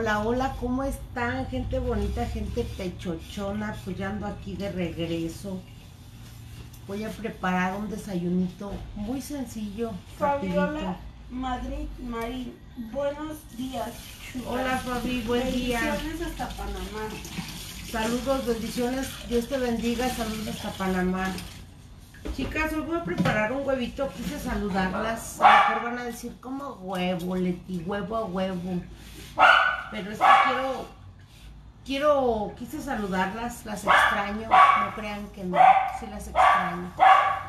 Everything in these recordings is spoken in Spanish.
Hola, hola, ¿cómo están? Gente bonita, gente pechochona, apoyando aquí de regreso. Voy a preparar un desayunito muy sencillo. Fabiola. Madrid Marín, buenos días. Hola Fabi, buen día. Bendiciones hasta Panamá. Saludos, bendiciones, Dios te bendiga, saludos hasta Panamá. Chicas, hoy voy a preparar un huevito, quise saludarlas. A lo mejor van a decir como huevo, Leti, huevo a huevo. Pero es que quiero, quiero, quise saludarlas, las extraño, no crean que no, sí las extraño.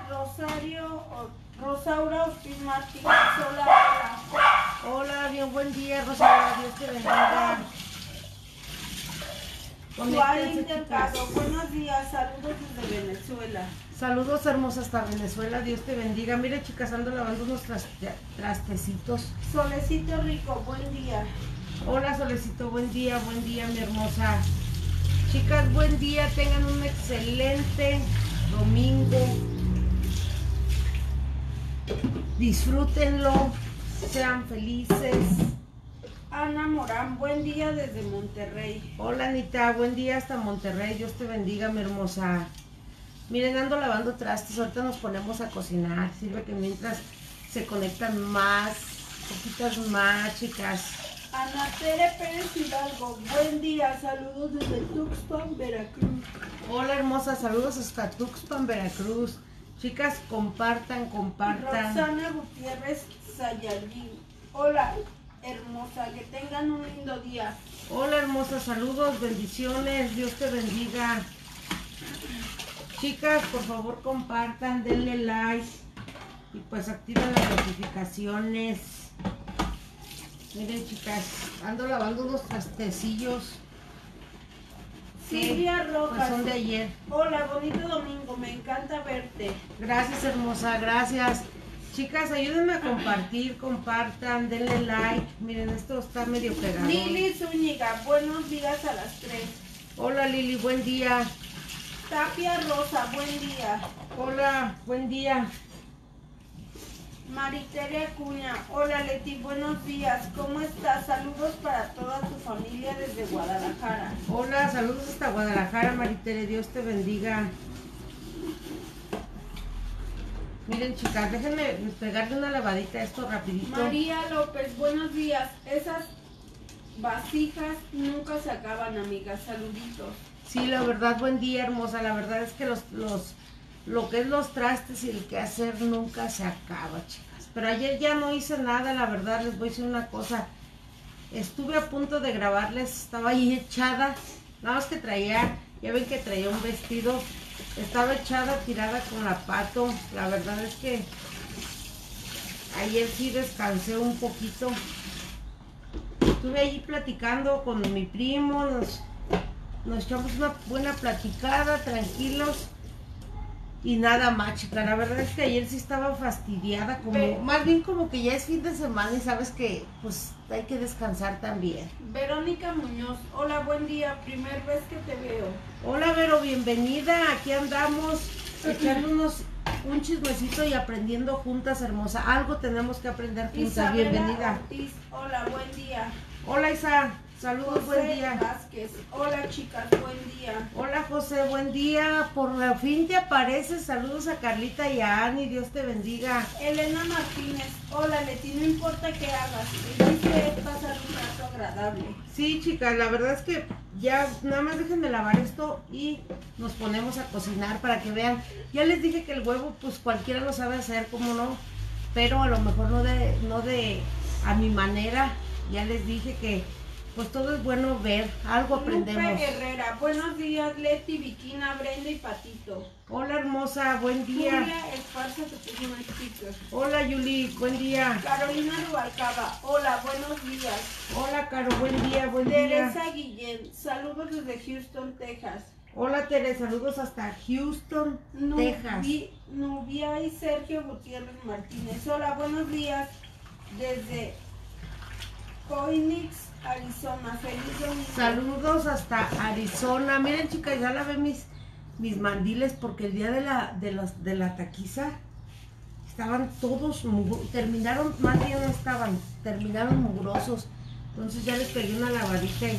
Rosario, Rosaura Ortiz Martínez, hola. hola. Hola, bien, buen día, Rosario, Dios te bendiga. Delgado, chicas. buenos días, saludos desde Venezuela. Saludos hermosas hasta Venezuela, Dios te bendiga. Mire chicas, ando lavando unos traste- trastecitos. Solecito Rico, buen día. Hola Solecito, buen día, buen día mi hermosa. Chicas, buen día, tengan un excelente domingo. Disfrútenlo, sean felices. Ana Morán, buen día desde Monterrey. Hola Anita, buen día hasta Monterrey, Dios te bendiga mi hermosa. Miren, ando lavando trastes, ahorita nos ponemos a cocinar. Sirve que mientras se conectan más, poquitas más, chicas. Ana Tere Pérez Hidalgo, buen día, saludos desde Tuxpan, Veracruz. Hola hermosa, saludos hasta Tuxpan, Veracruz. Chicas, compartan, compartan. Roxana Gutiérrez Sayalín. Hola, hermosa, que tengan un lindo día. Hola hermosa, saludos, bendiciones, Dios te bendiga. Chicas, por favor compartan, denle like y pues activen las notificaciones. Miren chicas, ando lavando unos trastecillos. Silvia Pues Rojas. son de ayer. Hola, bonito domingo, me encanta verte. Gracias hermosa, gracias. Chicas, ayúdenme a compartir, compartan, denle like. Miren, esto está medio pegado. Lili Zúñiga, buenos días a las 3. Hola Lili, buen día. Tapia Rosa, buen día. Hola, buen día. Mariteria Cuña, hola Leti, buenos días. ¿Cómo estás? Saludos para toda tu familia desde Guadalajara. Hola, saludos hasta Guadalajara, Maritere, Dios te bendiga. Miren chicas, déjenme pegarle una lavadita a esto rapidito. María López, buenos días. Esas vasijas nunca se acaban, amigas. Saluditos. Sí, la verdad, buen día, hermosa. La verdad es que los, los, lo que es los trastes y el quehacer nunca se acaba, chicas. Pero ayer ya no hice nada, la verdad, les voy a decir una cosa. Estuve a punto de grabarles, estaba ahí echada. Nada más que traía, ya ven que traía un vestido. Estaba echada, tirada con la pato. La verdad es que ayer sí descansé un poquito. Estuve ahí platicando con mi primo, nos, nos echamos una buena platicada, tranquilos. Y nada más, chica. La verdad es que ayer sí estaba fastidiada, como, más bien como que ya es fin de semana y sabes que pues hay que descansar también. Verónica Muñoz, hola, buen día. Primer vez que te veo. Hola Vero, bienvenida. Aquí andamos echándonos un chismecito y aprendiendo juntas, hermosa. Algo tenemos que aprender juntas. Isabela Bienvenida. Ortiz, hola, buen día. Hola Isa, saludos, buen día. Vázquez, hola chicas, buen día. Hola José, buen día. Por fin te apareces. Saludos a Carlita y a Ani. Dios te bendiga. Elena Martínez, hola Leti, no importa qué hagas, el es pasar un rato agradable. Sí, chicas, la verdad es que ya nada más déjenme lavar esto y nos ponemos a cocinar para que vean. Ya les dije que el huevo, pues cualquiera lo sabe hacer, como no, pero a lo mejor no de, no de a mi manera. Ya les dije que pues todo es bueno ver, algo aprendemos. Lupe Herrera, buenos días Leti, Viquina, Brenda y Patito. Hola hermosa, buen día. Julia Esparza te puso un sticker. Hola Yuli, buen día. Carolina Rubalcaba, hola, buenos días. Hola Caro, buen día, buen día. Teresa Guillén, saludos desde Houston, Texas. Hola Tere, saludos hasta Houston, Texas. Nubi- Nubia y Sergio Gutiérrez Martínez. Hola, buenos días desde Phoenix, Arizona. Feliz domingo. Saludos hasta Arizona. Miren, chicas, ya lavé mis, mis mandiles porque el día de la, de los, de la taquiza estaban todos, terminaron, más bien no estaban, terminaron mugrosos. Entonces ya les pegué una lavadita y,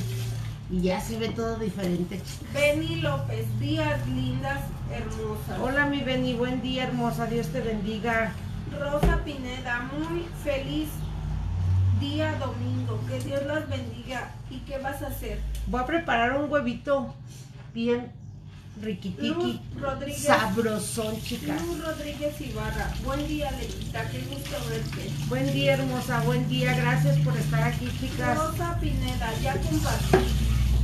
y ya se ve todo diferente, chicas. Beni López, días lindas, hermosas. Hola mi Beni, buen día hermosa, Dios te bendiga. Rosa Pineda, muy feliz día domingo. Que Dios las bendiga. ¿Y qué vas a hacer? Voy a preparar un huevito bien riquitiqui, Rodríguez. sabrosón, chicas. Luz Rodríguez Ibarra, buen día, Leita, qué gusto verte. Buen día hermosa, buen día, gracias por estar aquí, chicas. Rosa Pineda, ya compartí.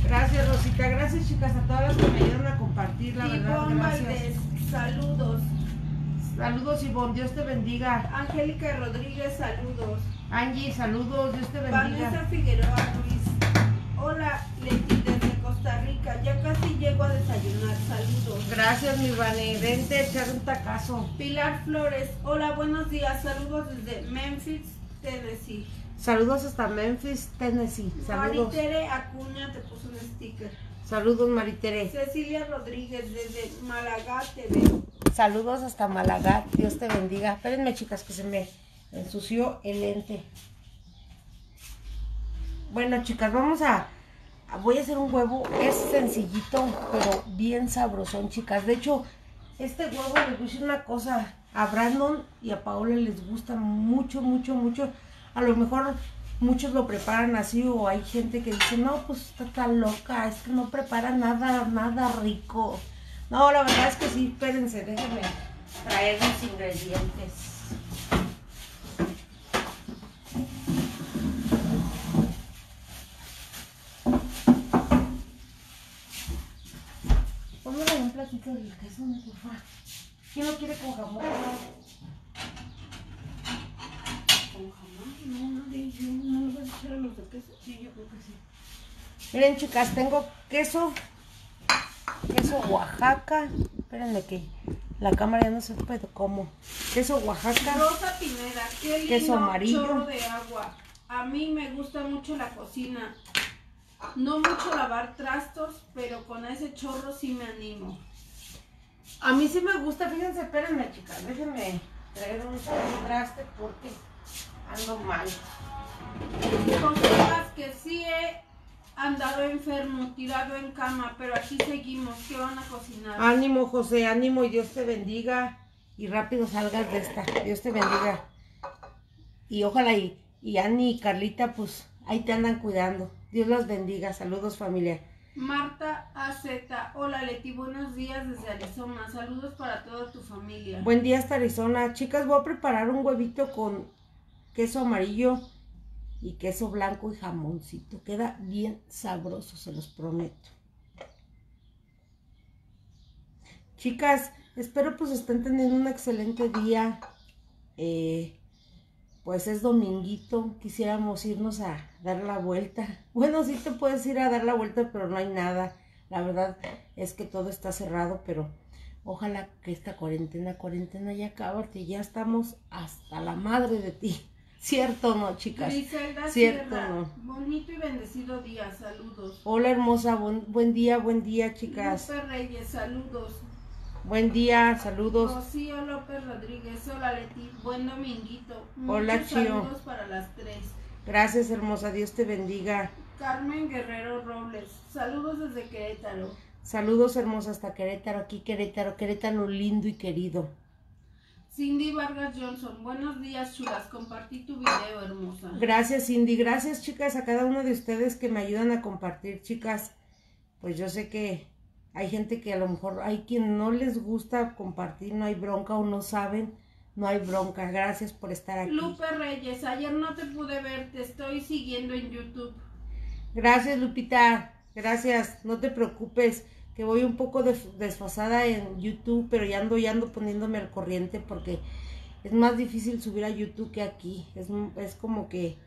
Gracias Rosita, gracias chicas a todas las que me ayudan a compartir, la verdad, Ivonne gracias. Valdés, saludos. Saludos Ivonne, Dios te bendiga. Angélica Rodríguez, saludos. Angie, saludos, Dios te Vanessa bendiga. Figueroa Ruiz. Hola, Leti, desde Costa Rica. Ya casi llego a desayunar. Saludos. Gracias mi Vane, vente a echar un tacazo. Pilar Flores. Hola, buenos días. Saludos desde Memphis, Tennessee. Saludos hasta Memphis, Tennessee. Saludos. Maritere Acuña te puso un sticker. Saludos Maritere. Cecilia Rodríguez desde Málaga te veo. Saludos hasta Málaga, Dios te bendiga. Espérenme chicas que se me ensució el lente. Bueno chicas, vamos a... Voy a hacer un huevo, es sencillito, pero bien sabrosón chicas. De hecho, este huevo les voy a decir una cosa. A Brandon y a Paola les gusta mucho, mucho, mucho. A lo mejor muchos lo preparan así o hay gente que dice, no, pues está tan loca, es que no prepara nada, nada rico. No, la verdad es que sí, espérense, déjenme traer mis ingredientes. Póngale un platito de queso, mi. ¿Quién lo quiere con jamón? Con jamón, no, no, de- yo no le voy a echar a los de queso. Sí, yo creo que sí. Miren, chicas, tengo queso, queso Oaxaca. Espérenme que la cámara ya no se puede como. Queso Oaxaca. Rosa Pineda, qué lindo Queso amarillo. chorro de agua. A mí me gusta mucho la cocina. No mucho lavar trastos, pero con ese chorro sí me animo. A mí sí me gusta, fíjense, espérenme, chicas, déjenme traer un, un traste porque ando mal. José Vázquez, sí he andado enfermo, tirado en cama, pero aquí seguimos. ¿Qué van a cocinar? Ánimo, José, ánimo y Dios te bendiga. Y rápido salgas de esta. Dios te bendiga. Y ojalá y, y Ani y Carlita, pues ahí te andan cuidando. Dios las bendiga. Saludos, familia. Marta AZ, hola Leti, buenos días desde Arizona. Saludos para toda tu familia. Buen día hasta Arizona. Chicas, voy a preparar un huevito con queso amarillo y queso blanco y jamoncito. Queda bien sabroso, se los prometo. Chicas, espero pues estén teniendo un excelente día. Eh, pues es dominguito, quisiéramos irnos a dar la vuelta. Bueno, sí te puedes ir a dar la vuelta, pero no hay nada. La verdad es que todo está cerrado, pero ojalá que esta cuarentena, cuarentena ya acabe, porque ya estamos hasta la madre de ti. ¿Cierto o no, chicas? Griselda Cierto, Sierra, ¿no? bonito y bendecido día, saludos. Hola hermosa, buen, buen día, buen día, chicas. Lupe Reyes, saludos. Buen día, saludos. Rocío López Rodríguez, hola Leti, buen dominguito. Hola, Muchos saludos para las tres. Gracias, hermosa, Dios te bendiga. Carmen Guerrero Robles, saludos desde Querétaro. Saludos, hermosa, hasta Querétaro, aquí Querétaro, Querétaro lindo y querido. Cindy Vargas Johnson, buenos días chulas, compartí tu video hermosa. Gracias, Cindy. Gracias, chicas, a cada uno de ustedes que me ayudan a compartir, chicas. Pues yo sé que hay gente que a lo mejor hay quien no les gusta compartir, no hay bronca o no saben, no hay bronca. Gracias por estar aquí. Lupe Reyes, ayer no te pude ver, te estoy siguiendo en YouTube. Gracias, Lupita. Gracias. No te preocupes, que voy un poco desfasada en YouTube, pero ya ando, ya ando poniéndome al corriente porque es más difícil subir a YouTube que aquí. Es, es como que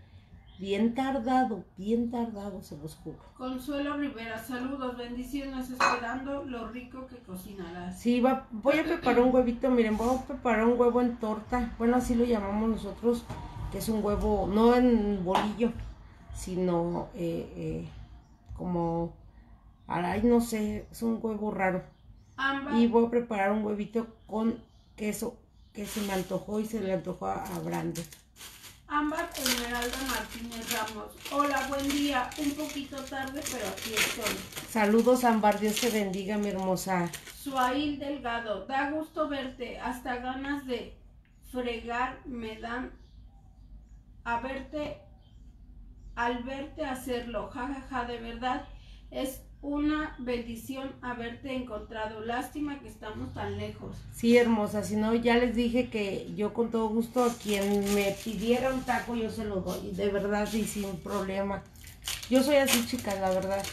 bien tardado, bien tardado, se los juro. Consuelo Rivera, saludos, bendiciones, esperando lo rico que cocinarás. Sí, va, voy a preparar un huevito, miren, voy a preparar un huevo en torta. Bueno, así lo llamamos nosotros, que es un huevo, no en bolillo, sino eh, eh, como, ay, no sé, es un huevo raro. Y voy a preparar un huevito con queso que se me antojó y se le antojó a, Brandon. Ámbar Esmeralda Martínez Ramos. Hola, buen día. Un poquito tarde, pero aquí estoy. Saludos, Ámbar. Dios te bendiga, mi hermosa. Suail Delgado. Da gusto verte. Hasta ganas de fregar me dan a verte, al verte hacerlo. Ja, ja, ja, de verdad. Es una bendición haberte encontrado. Lástima que estamos tan lejos. Sí, hermosa, si no, ya les dije que yo con todo gusto a quien me pidiera un taco yo se lo doy, de verdad y sin problema. Yo soy así, chicas, la verdad.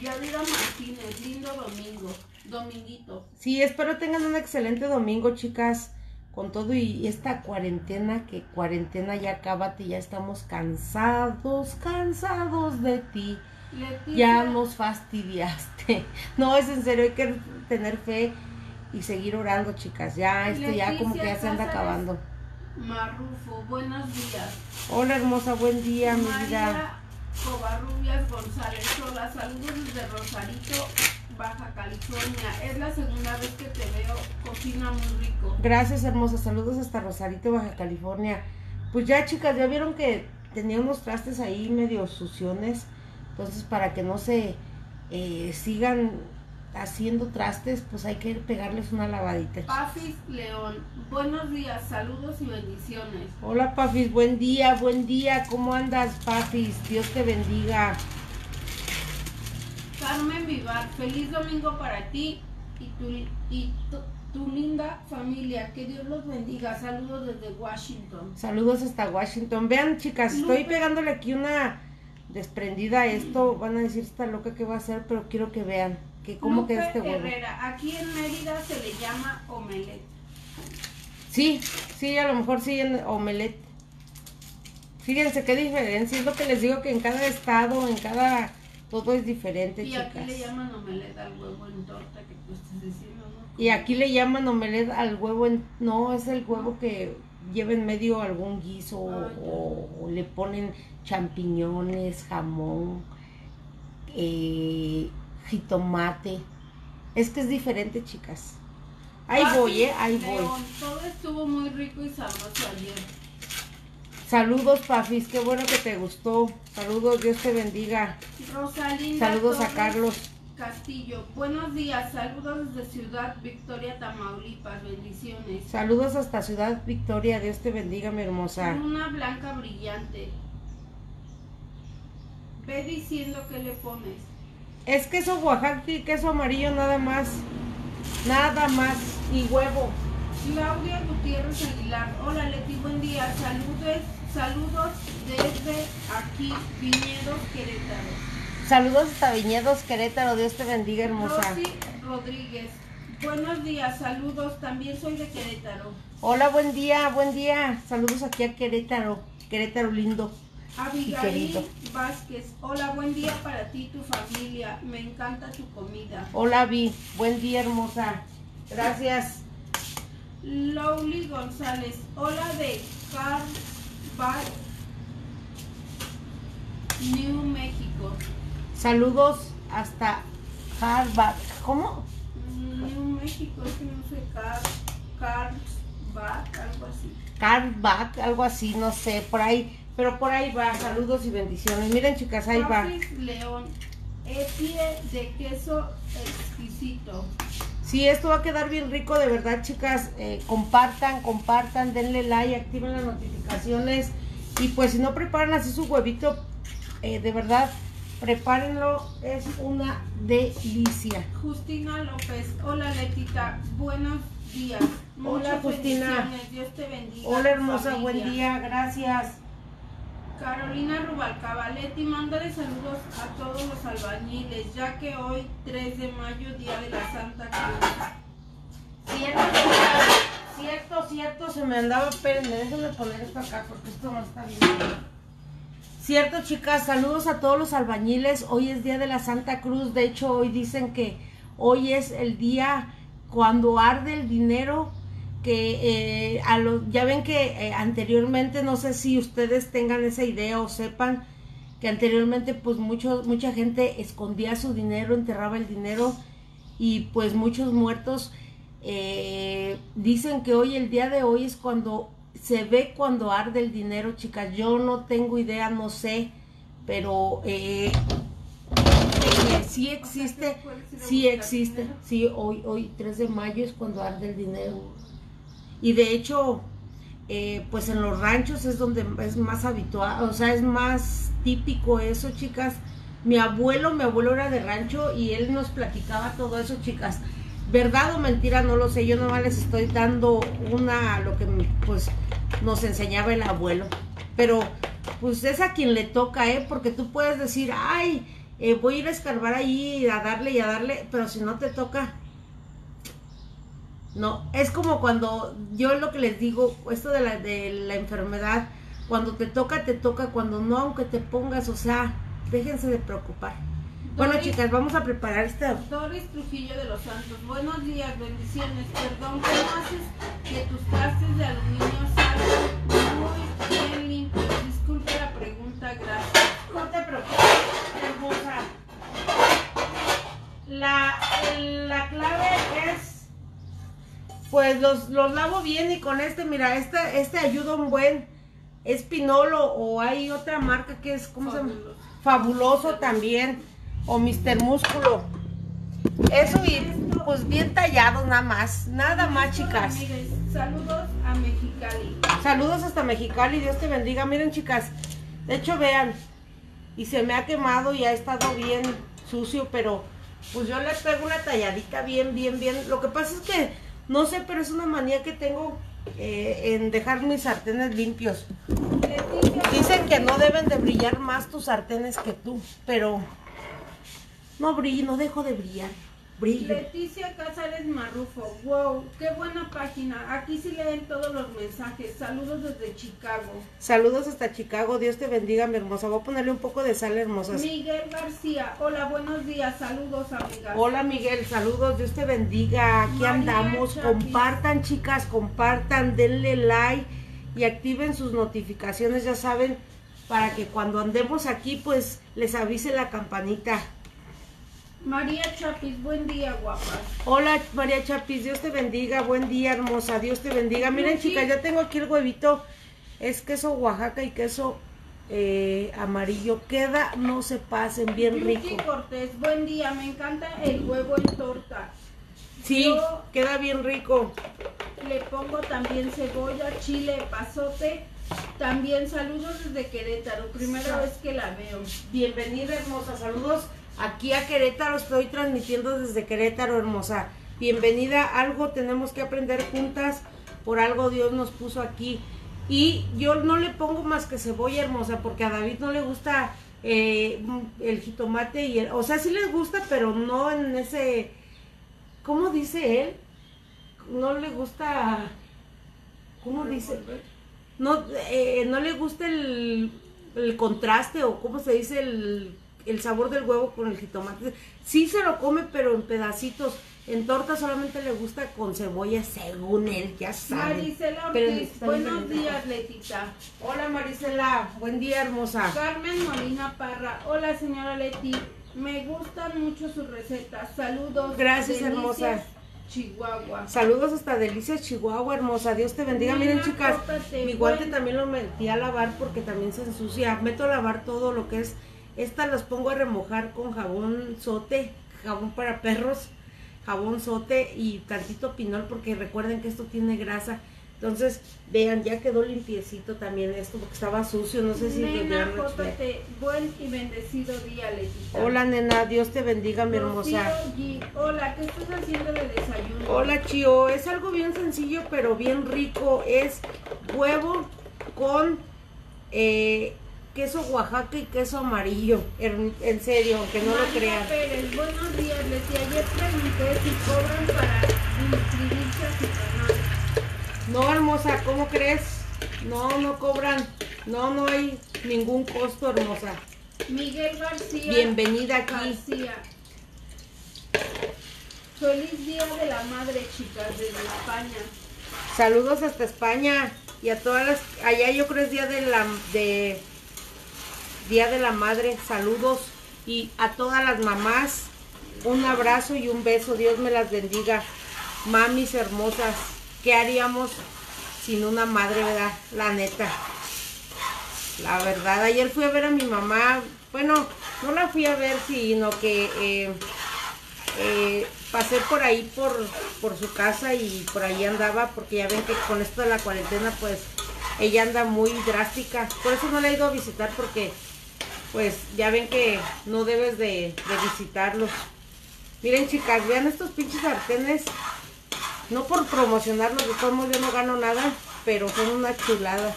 Yadira Martínez, lindo domingo, dominguito. Sí, espero tengan un excelente domingo, chicas, con todo y esta cuarentena, que cuarentena ya acábate, ya estamos cansados, cansados de ti. Ya nos fastidiaste. No, es en serio, hay que tener fe y seguir orando, chicas. Ya, esto ya como que ya se anda acabando. Marrufo, buenos días. Hola, hermosa, buen día, mi vida. Covarrubias González, saludos desde Rosarito, Baja California. Es la segunda vez que te veo, cocina muy rico. Gracias, hermosa. Saludos hasta Rosarito, Baja California. Pues ya, chicas, ya vieron que tenía unos trastes ahí medio suciones. Entonces, para que no se eh, sigan haciendo trastes, pues hay que pegarles una lavadita. Pafis León, buenos días, saludos y bendiciones. Hola, Pafis, buen día, buen día. ¿Cómo andas, Pafis? Dios te bendiga. Carmen Vivar, feliz domingo para ti y tu, y tu, tu linda familia. Que Dios los bendiga. Saludos desde Washington. Saludos hasta Washington. Vean, chicas, estoy pegándole aquí una desprendida a esto. Van a decir esta loca que va a hacer, pero quiero que vean que cómo Lupe queda este huevo. Herrera, aquí en Mérida se le llama omelette. Sí, sí, a lo mejor sí en omelette. Fíjense qué diferencia. Es lo que les digo que en cada estado, en cada. Todo es diferente, Y chicas. aquí le llaman omelette al huevo en torta que tú estás diciendo, ¿no? Y aquí le llaman omelette al huevo. En... No, es el huevo que lleva en medio algún guiso o, o le ponen champiñones, jamón, eh, jitomate. Es que es diferente, chicas. Ahí voy, ¿eh? Ahí voy. Todo estuvo muy rico y sabroso ayer. Saludos, Pafis. Qué bueno que te gustó. Saludos, Dios te bendiga. Rosalinda Saludos a Carlos. Castillo. Buenos días, saludos desde Ciudad Victoria, Tamaulipas. Bendiciones. Saludos hasta Ciudad Victoria. Dios te bendiga, mi hermosa. Una blanca brillante. Ve diciendo que le pones. Es queso Oaxaca y queso amarillo nada más. Nada más. Y huevo. Claudia Gutiérrez Aguilar. Hola Leti, buen día. Saludos, saludos desde aquí, Viñedos, Querétaro. Saludos hasta Viñedos, Querétaro. Dios te bendiga, hermosa. Rosy Rodríguez. Buenos días, saludos. También soy de Querétaro. Hola, buen día, buen día. Saludos aquí a Querétaro. Querétaro lindo. Abigail. Vázquez. Hola, buen día para ti y tu familia. Me encanta tu comida. Hola, Vi. Buen día, hermosa. Gracias. Lowly González. Hola de Carlsbad, New México. Saludos hasta Harvard. ¿Cómo? New México, es que no sé, Car, Carlsbad, algo así. Carback, algo así, no sé, por ahí. Pero por ahí va. Saludos y bendiciones. Miren, chicas, ahí va. León. Epie de queso exquisito. Sí, esto va a quedar bien rico, de verdad, chicas. Eh, compartan, compartan, denle like, activen las notificaciones. Y pues si no preparan así su huevito, eh, de verdad, prepárenlo. Es una delicia. Justina López. Hola Letita. Buenos días. Hola, Muchas Justina. bendiciones. Dios te bendiga. Hola hermosa, familia. buen día, gracias. Carolina Rubalcaba, Leti, mándale saludos a todos los albañiles, ya que hoy, 3 de mayo, Día de la Santa Cruz. Cierto, cierto, cierto, se me andaba, espérenme, déjenme poner esto acá porque esto no está bien. Cierto, chicas, saludos a todos los albañiles. Hoy es día de la Santa Cruz. De hecho, hoy dicen que hoy es el día cuando arde el dinero. Que eh, a los, ya ven que eh, anteriormente, no sé si ustedes tengan esa idea o sepan que anteriormente, pues mucho, mucha gente escondía su dinero, enterraba el dinero y pues muchos muertos eh, dicen que hoy, el día de hoy, es cuando se ve cuando arde el dinero, chicas. Yo no tengo idea, no sé, pero eh, eh, sí existe, sí existe. Sí, hoy, hoy 3 de mayo es cuando arde el dinero. Y de hecho, eh, pues en los ranchos es donde es más habitual, o sea, es más típico eso, chicas. Mi abuelo, mi abuelo era de rancho y él nos platicaba todo eso, chicas. Verdad o mentira, no lo sé, yo nomás les estoy dando una, lo que pues nos enseñaba el abuelo. Pero pues es a quien le toca, ¿eh? Porque tú puedes decir, ay, eh, voy a ir a escarbar ahí, a darle y a darle, pero si no te toca, no, es como cuando yo lo que les digo, esto de la, de la enfermedad, cuando te toca, te toca, cuando no, aunque te pongas, o sea, déjense de preocupar. Bueno, chicas, vamos a preparar esta. Doris Trujillo de los Santos, buenos días, bendiciones. Perdón, ¿cómo haces que tus trastes de aluminio salgan muy bien limpios? Disculpe la pregunta, gracias. No te preocupes, hermosa. La, la clave es pues los, los lavo bien y con este, mira, este, este ayuda un buen, es Pinolo o hay otra marca que es, ¿cómo se llama? Fabuloso también, o Mister Músculo. Eso y pues bien tallados nada más, nada más chicas. Saludos a Mexicali. Saludos hasta Mexicali, Dios te bendiga. Miren chicas, de hecho vean, y se me ha quemado y ha estado bien sucio, pero pues yo le pego una talladita bien, bien, bien. Lo que pasa es que no sé, pero es una manía que tengo eh, en dejar mis sartenes limpios. Dicen que no deben de brillar más tus sartenes que tú, pero no brillo, no dejo de brillar. Leticia Casares Marrufo, wow, qué buena página. Aquí sí leen todos los mensajes. Saludos desde Chicago. Saludos hasta Chicago. Dios te bendiga, mi hermosa. Voy a ponerle un poco de sal, hermosa. Miguel García, hola, buenos días. Saludos, amigas. Hola, Miguel, saludos. Dios te bendiga. Aquí andamos. Compartan, chicas, compartan, denle like y activen sus notificaciones, ya saben, para que cuando andemos aquí, pues les avise la campanita. María Chapis, buen día, guapa. Hola, María Chapis, Dios te bendiga, buen día, hermosa, Dios te bendiga. Miren, chicas, ya tengo aquí el huevito, es queso Oaxaca y queso eh, amarillo. Queda, no se pasen, bien rico. Cortés, buen día, me encanta el huevo en torta. Sí, queda bien rico. Le pongo también cebolla, chile, pasote. También saludos desde Querétaro, primera vez que la veo. Bienvenida, hermosa, saludos Aquí a Querétaro estoy transmitiendo desde Querétaro, hermosa. Bienvenida, algo tenemos que aprender juntas, por algo Dios nos puso aquí. Y yo no le pongo más que cebolla hermosa, porque a David no le gusta eh, el jitomate y el... O sea, sí les gusta, pero no en ese... ¿Cómo dice él? No le gusta... ¿Cómo dice? No, eh, no le gusta el, el contraste o cómo se dice el el sabor del huevo con el jitomate. Sí se lo come, pero en pedacitos. En torta solamente le gusta con cebolla, según él, ya sabe. Marisela Ortiz, buenos días, Letita. Hola, Marisela, buen día, hermosa. Carmen Molina Parra, hola, señora Leti. Me gustan mucho sus recetas. Saludos. Gracias, hermosa. Chihuahua. Saludos hasta Delicias, Chihuahua, hermosa. Dios te bendiga. Miren, chicas, mi guante también lo metí a lavar porque también se ensucia. Meto a lavar todo lo que es estas las pongo a remojar con jabón sote, jabón para perros, jabón sote y tantito pinol porque recuerden que esto tiene grasa. Entonces, vean, ya quedó limpiecito también esto porque estaba sucio, no sé si Nena, buen y bendecido día, Letita. Hola, nena, Dios te bendiga, mi hermosa. Hola, ¿qué estás haciendo de desayuno? Hola, Chio, es algo bien sencillo, pero bien rico. Es huevo con eh, queso Oaxaca y queso amarillo, en, serio, aunque no lo crean. Pérez, buenos días, Leti. Ayer pregunté si cobran para inscribirse a su canal. No, hermosa, ¿cómo crees? No, no cobran. No, no hay ningún costo, hermosa. Miguel García. Bienvenida aquí. García. Feliz Día de la Madre, chicas, desde España. Saludos hasta España y a todas las... Allá yo creo es Día de la... de Día de la Madre, saludos y a todas las mamás, un abrazo y un beso, Dios me las bendiga. Mamis hermosas, ¿qué haríamos sin una madre, ¿verdad? La neta. La verdad, ayer fui a ver a mi mamá. Bueno, no la fui a ver, sino que eh, eh, pasé por ahí por, por su casa y por ahí andaba, porque ya ven que con esto de la cuarentena, pues ella anda muy drástica. Por eso no la he ido a visitar, porque pues ya ven que no debes de, de visitarlos. Miren chicas, vean estos pinches sartenes. No por promocionarlos, de todos yo no gano nada, pero son una chulada.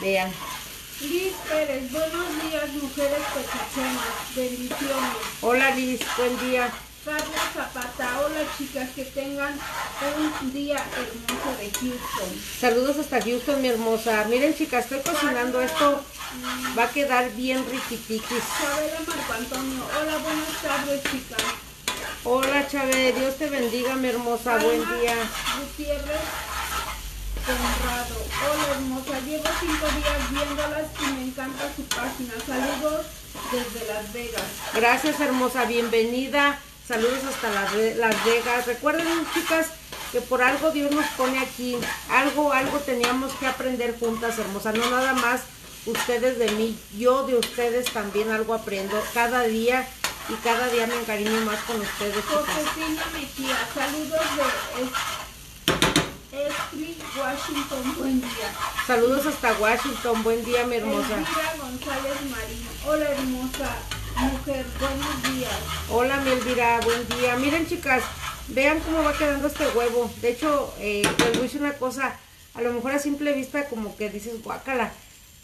Vean. Liz Pérez, buenos días, mujeres pechachonas. Bendiciones. Hola Liz, buen día. Carla Zapata, hola chicas, que tengan un día hermoso de Houston. Saludos hasta Houston, mi hermosa. Miren chicas, estoy cocinando esto. Va a quedar bien riquitiquis. Chabela Marco Antonio, hola, buenas tardes chicas. Hola Chávez, Dios te bendiga, mi hermosa. Buen día. Gutiérrez Conrado, hola hermosa, llevo cinco días viéndolas y me encanta su página. Saludos desde Las Vegas. Gracias, hermosa. Bienvenida. Saludos hasta Las, Las Vegas. Recuerden, chicas, que por algo Dios nos pone aquí. Algo, algo teníamos que aprender juntas, hermosa. No nada más ustedes de mí. Yo de ustedes también algo aprendo. Cada día y cada día me encariño más con ustedes. Josefina Mejía, saludos de Escli, Washington, buen día. Saludos hasta Washington. Buen día, mi hermosa. Elvira González Marín, hola hermosa mujer, buenos días. Hola, mi Elvira, buen día. Miren, chicas, vean cómo va quedando este huevo. De hecho, eh, les voy a una cosa. A lo mejor a simple vista como que dices guácala,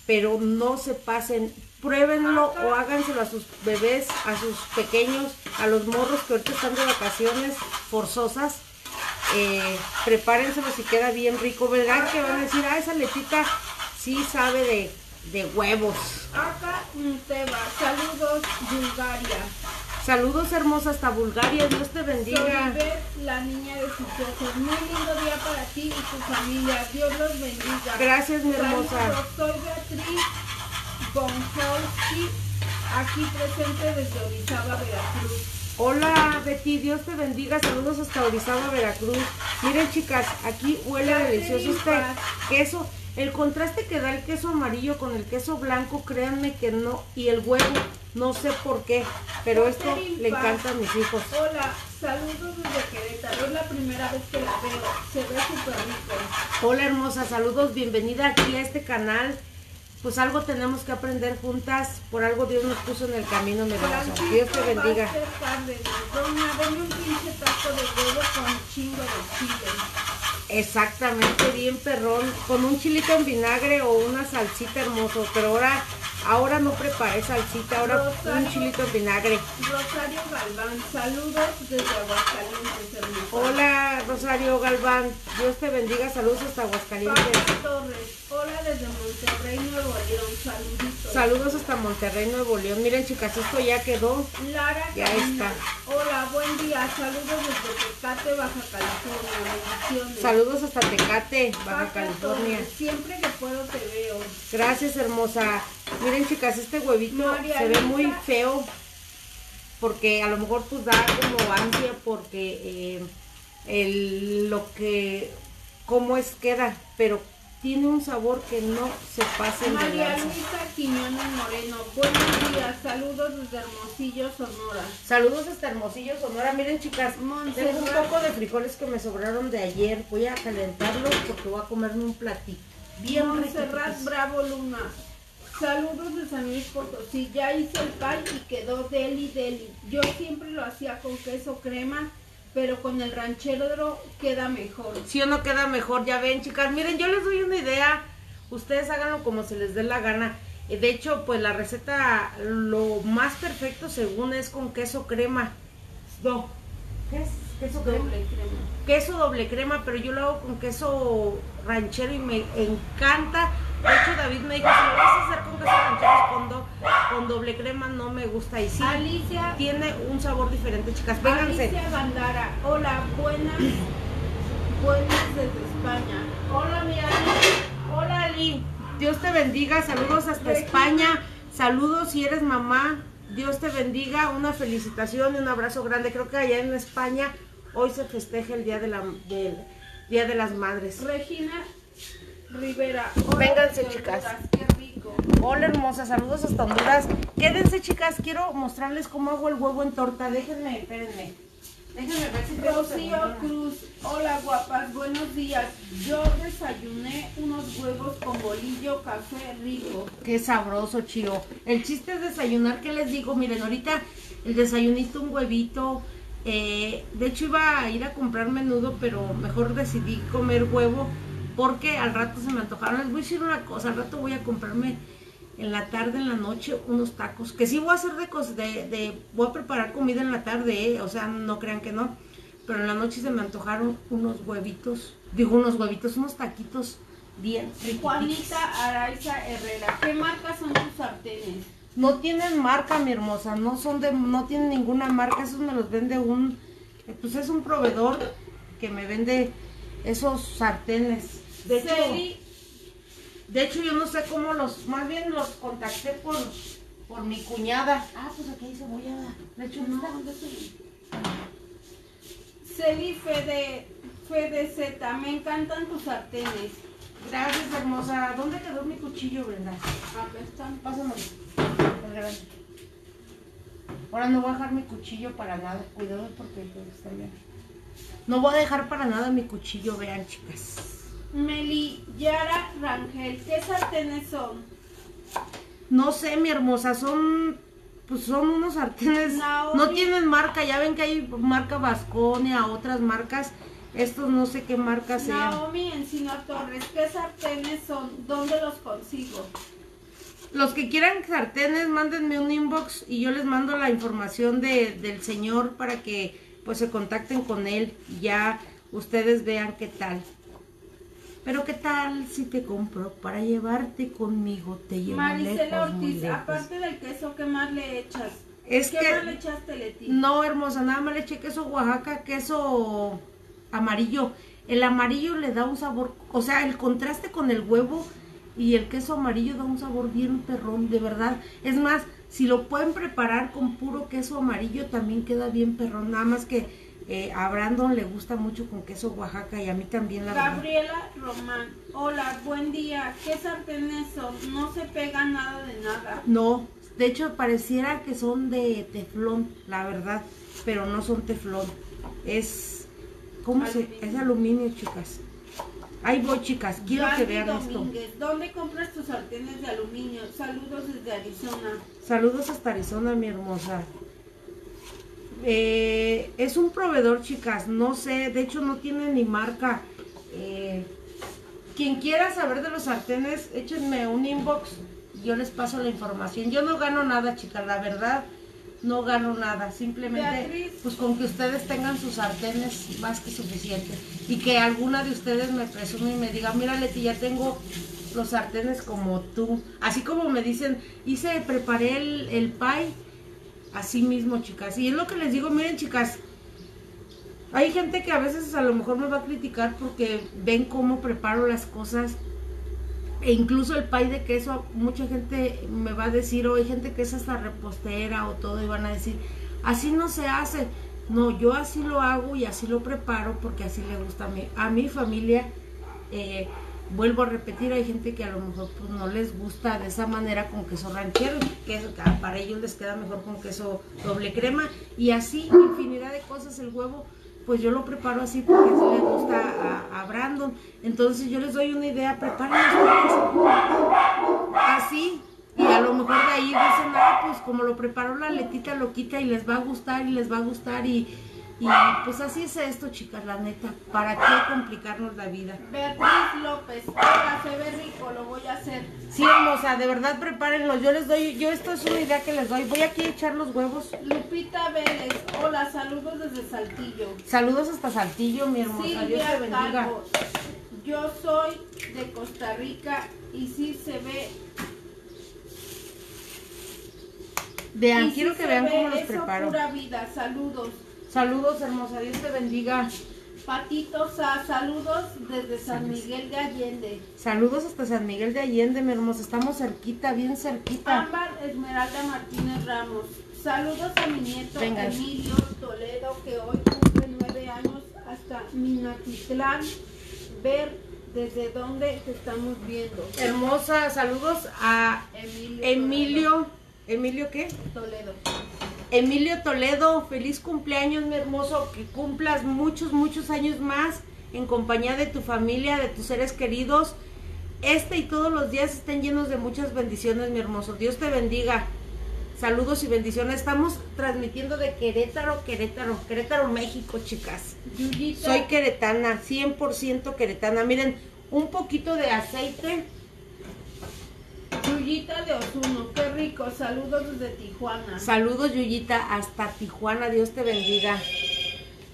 pero no se pasen. Pruébenlo o háganselo a sus bebés, a sus pequeños, a los morros que ahorita están de vacaciones forzosas. Eh, prepárenselo si queda bien rico. ¿Verdad que van a decir, ah, esa lechita sí sabe de, de huevos? Acá Muteba, saludos Bulgaria. Saludos hermosa hasta Bulgaria, Dios te bendiga. Solibet, la niña de sus ojos. Muy lindo día para ti y tu familia. Dios los bendiga. Gracias, mi hermosa. Soy Beatriz Gonzowski, aquí presente desde Orizaba, Veracruz. Hola Betty, Dios te bendiga, saludos hasta Orizaba, Veracruz. Miren chicas, aquí huele delicioso este queso. El contraste que da el queso amarillo con el queso blanco, créanme que no, y el huevo, no sé por qué, pero esto le encanta a mis hijos. Hola, saludos desde Querétaro. Es la primera vez que la veo. Se ve súper rico. Hola hermosa, saludos, bienvenida aquí a este canal. Pues algo tenemos que aprender juntas, por algo Dios nos puso en el camino, mi hermosa. Dios te bendiga. Exactamente, bien perrón, con un chilito en vinagre o una salsita hermoso, pero ahora, ahora no preparé salsita, ahora un chilito en vinagre. Rosario Galván, saludos desde Aguascalientes, hermosa. Hola Rosario Galván, Dios te bendiga, saludos hasta Aguascalientes. Pablo Torres, hola desde Monterrey, Nuevo León, saluditos. Saludos hasta Monterrey, Nuevo León. Miren chicas, esto ya quedó. Lara Ya está. Hola, buen día, saludos desde Tecate, Baja California, bendiciones. Saludos hasta Tecate, Baja California. Torres, siempre que puedo te veo. Gracias hermosa. Miren chicas, este huevito María se ve muy feo porque a lo mejor pues da como ansia porque eh, el, lo que cómo es queda, pero tiene un sabor que no se pasen de María. Luisa Quiñones Moreno, buenos días, saludos desde Hermosillo, Sonora. Saludos hasta Hermosillo, Sonora. Miren chicas, Montserrat. tengo un poco de frijoles que me sobraron de ayer. Voy a calentarlos porque voy a comerme un platito. Bien Montserrat. Bravo Luna. Saludos de San Luis Potosí. Ya hice el pie y quedó deli deli. Yo siempre lo hacía con queso crema, pero con el ranchero queda mejor. Si o no queda mejor, ya ven, chicas. Miren, yo les doy una idea. Ustedes háganlo como se les dé la gana. Eh, De hecho, pues la receta, lo más perfecto según es con queso crema. No, ¿qué? Queso crema. Doble crema. Queso doble crema, pero yo lo hago con queso ranchero y me encanta. De hecho, David me dijo, si lo vas a hacer con queso ranchero con, con doble crema, no me gusta. Y sí, Alicia, tiene un sabor diferente, chicas. Vénganse. Alicia Bandara. Hola, buenas. Buenas desde España. Hola, mi Ali. Hola, Ali. Dios te bendiga. Saludos hasta España. Saludos si eres mamá. Dios te bendiga. Una felicitación y un abrazo grande. Creo que allá en España hoy se festeja el Día de la del Día de las Madres. Regina Rivera. Vénganse, chicas. Qué rico. Hola hermosa, saludos hasta Honduras. Quédense chicas, quiero mostrarles cómo hago el huevo en torta. Déjenme, espérenme. Déjenme ver si Rocío. Cruz, hola guapas, buenos días. Yo desayuné unos huevos con bolillo, café rico. Qué sabroso, chío. El chiste es desayunar, ¿qué les digo? Miren, ahorita el desayunito, un huevito. Eh, de hecho iba a ir a comprar menudo, pero mejor decidí comer huevo porque al rato se me antojaron. Les voy a decir una cosa, al rato voy a comprarme en la tarde, en la noche, unos tacos. Que sí voy a hacer de, de, de- voy a preparar comida en la tarde, eh, o sea, no crean que no. Pero en la noche se me antojaron unos huevitos, digo unos huevitos, unos taquitos bien riquitos. Juanita Araiza Herrera, ¿qué marcas son tus sartenes? No tienen marca, mi hermosa, no son de, no tienen ninguna marca, esos me los vende un, pues es un proveedor que me vende esos sartenes. De hecho, de hecho yo no sé cómo los, más bien los contacté por, por mi cuñada. Ah, pues aquí hay cebolla. De hecho, no. Celi Fede, Fede Z, me encantan tus sartenes. Gracias, hermosa. ¿Dónde quedó mi cuchillo, Brenda? Acá están. Pásame. el grande. Ahora no voy a dejar mi cuchillo para nada. Cuidado porque está bien. No voy a dejar para nada mi cuchillo, vean, chicas. Meli Yara Rangel, ¿qué sartenes son? No sé, mi hermosa, son pues son unos sartenes. Naomi. No tienen marca, ya ven que hay marca Vasconia, otras marcas. Estos no sé qué marca sean. Naomi Encina Torres, ¿qué sartenes son? ¿Dónde los consigo? Los que quieran sartenes, mándenme un inbox y yo les mando la información de, del señor para que pues se contacten con él y ya ustedes vean qué tal. Pero qué tal si te compro para llevarte conmigo, te llevo Maricela lejos, Ortiz, aparte del queso, ¿qué más le echas? Es ¿Qué que- más le echaste, Leti? No, hermosa, nada más le eché queso Oaxaca, queso amarillo. El amarillo le da un sabor, o sea, el contraste con el huevo y el queso amarillo da un sabor bien perrón, de verdad. Es más, si lo pueden preparar con puro queso amarillo también queda bien perrón. Nada más que eh, a Brandon le gusta mucho con queso Oaxaca y a mí también la verdad. Gabriela Román, hola, buen día. ¿Qué sartenes son? No se pega nada de nada. No, de hecho pareciera que son de teflón, la verdad, pero no son teflón. Es, ¿cómo se? Aluminio. Es aluminio, chicas. Ahí voy, chicas, quiero que vean esto. ¿dónde compras tus sartenes de aluminio? Saludos desde Arizona. Saludos hasta Arizona, mi hermosa. Eh, es un proveedor, chicas, no sé, de hecho no tiene ni marca. Eh, quien quiera saber de los sartenes, échenme un inbox y yo les paso la información. Yo no gano nada, chicas, la verdad, no gano nada. Simplemente, Beatriz. pues con que ustedes tengan sus sartenes, más que suficiente. Y que alguna de ustedes me presume y me diga, mira Leti, ya tengo los sartenes como tú. Así como me dicen, hice, preparé el, el pie, así mismo, chicas. Y es lo que les digo, miren, chicas, hay gente que a veces a lo mejor me va a criticar porque ven cómo preparo las cosas. E incluso el pay de queso, mucha gente me va a decir, o hay gente que es hasta repostera o todo, y van a decir, así no se hace. No, yo así lo hago y así lo preparo porque así le gusta a mi, a mi familia. Eh, vuelvo a repetir, hay gente que a lo mejor pues, no les gusta de esa manera con queso ranchero, que para ellos les queda mejor con queso doble crema y así infinidad de cosas el huevo pues yo lo preparo así porque así le gusta a, Brandon. Entonces yo les doy una idea preparen así y a lo mejor de ahí dicen ah pues como lo preparó la letita lo quita y les va a gustar y les va a gustar y, y pues así es esto chicas la neta para qué complicarnos la vida Beatriz López, hola, se ve rico, lo voy a hacer. Sí, hermosa, de verdad prepárenlo. Yo les doy, yo esto es una idea que les doy. Voy aquí a echar los huevos. Lupita Vélez, hola, saludos desde Saltillo. Saludos hasta Saltillo, mi hermosa. Dios te Silvia bendiga. Calvo, yo soy de Costa Rica y sí se ve. Vean, y quiero que vean ve cómo los preparo. pura vida, saludos. Saludos, hermosa. Dios te bendiga. Patito Sa, saludos desde San Miguel de Allende. Saludos hasta San Miguel de Allende, mi hermosa. Estamos cerquita, bien cerquita. Ámbar Esmeralda Martínez Ramos. Saludos a mi nieto Venga. Emilio Toledo, que hoy cumple nueve años hasta Minatitlán, Ver, ¿Desde dónde te estamos viendo? Hermosa, saludos a Emilio. Emilio. ¿Emilio qué? Toledo. Emilio Toledo, feliz cumpleaños, mi hermoso, que cumplas muchos, muchos años más en compañía de tu familia, de tus seres queridos. Este y todos los días estén llenos de muchas bendiciones, mi hermoso. Dios te bendiga. Saludos y bendiciones. Estamos transmitiendo de Querétaro, Querétaro, Querétaro, México, chicas. Yuyita. Soy queretana, 100% queretana. Miren, un poquito de aceite. Yuyita de Osuno. Qué rico. Saludos desde Tijuana. Saludos, Yuyita, hasta Tijuana. Dios te bendiga.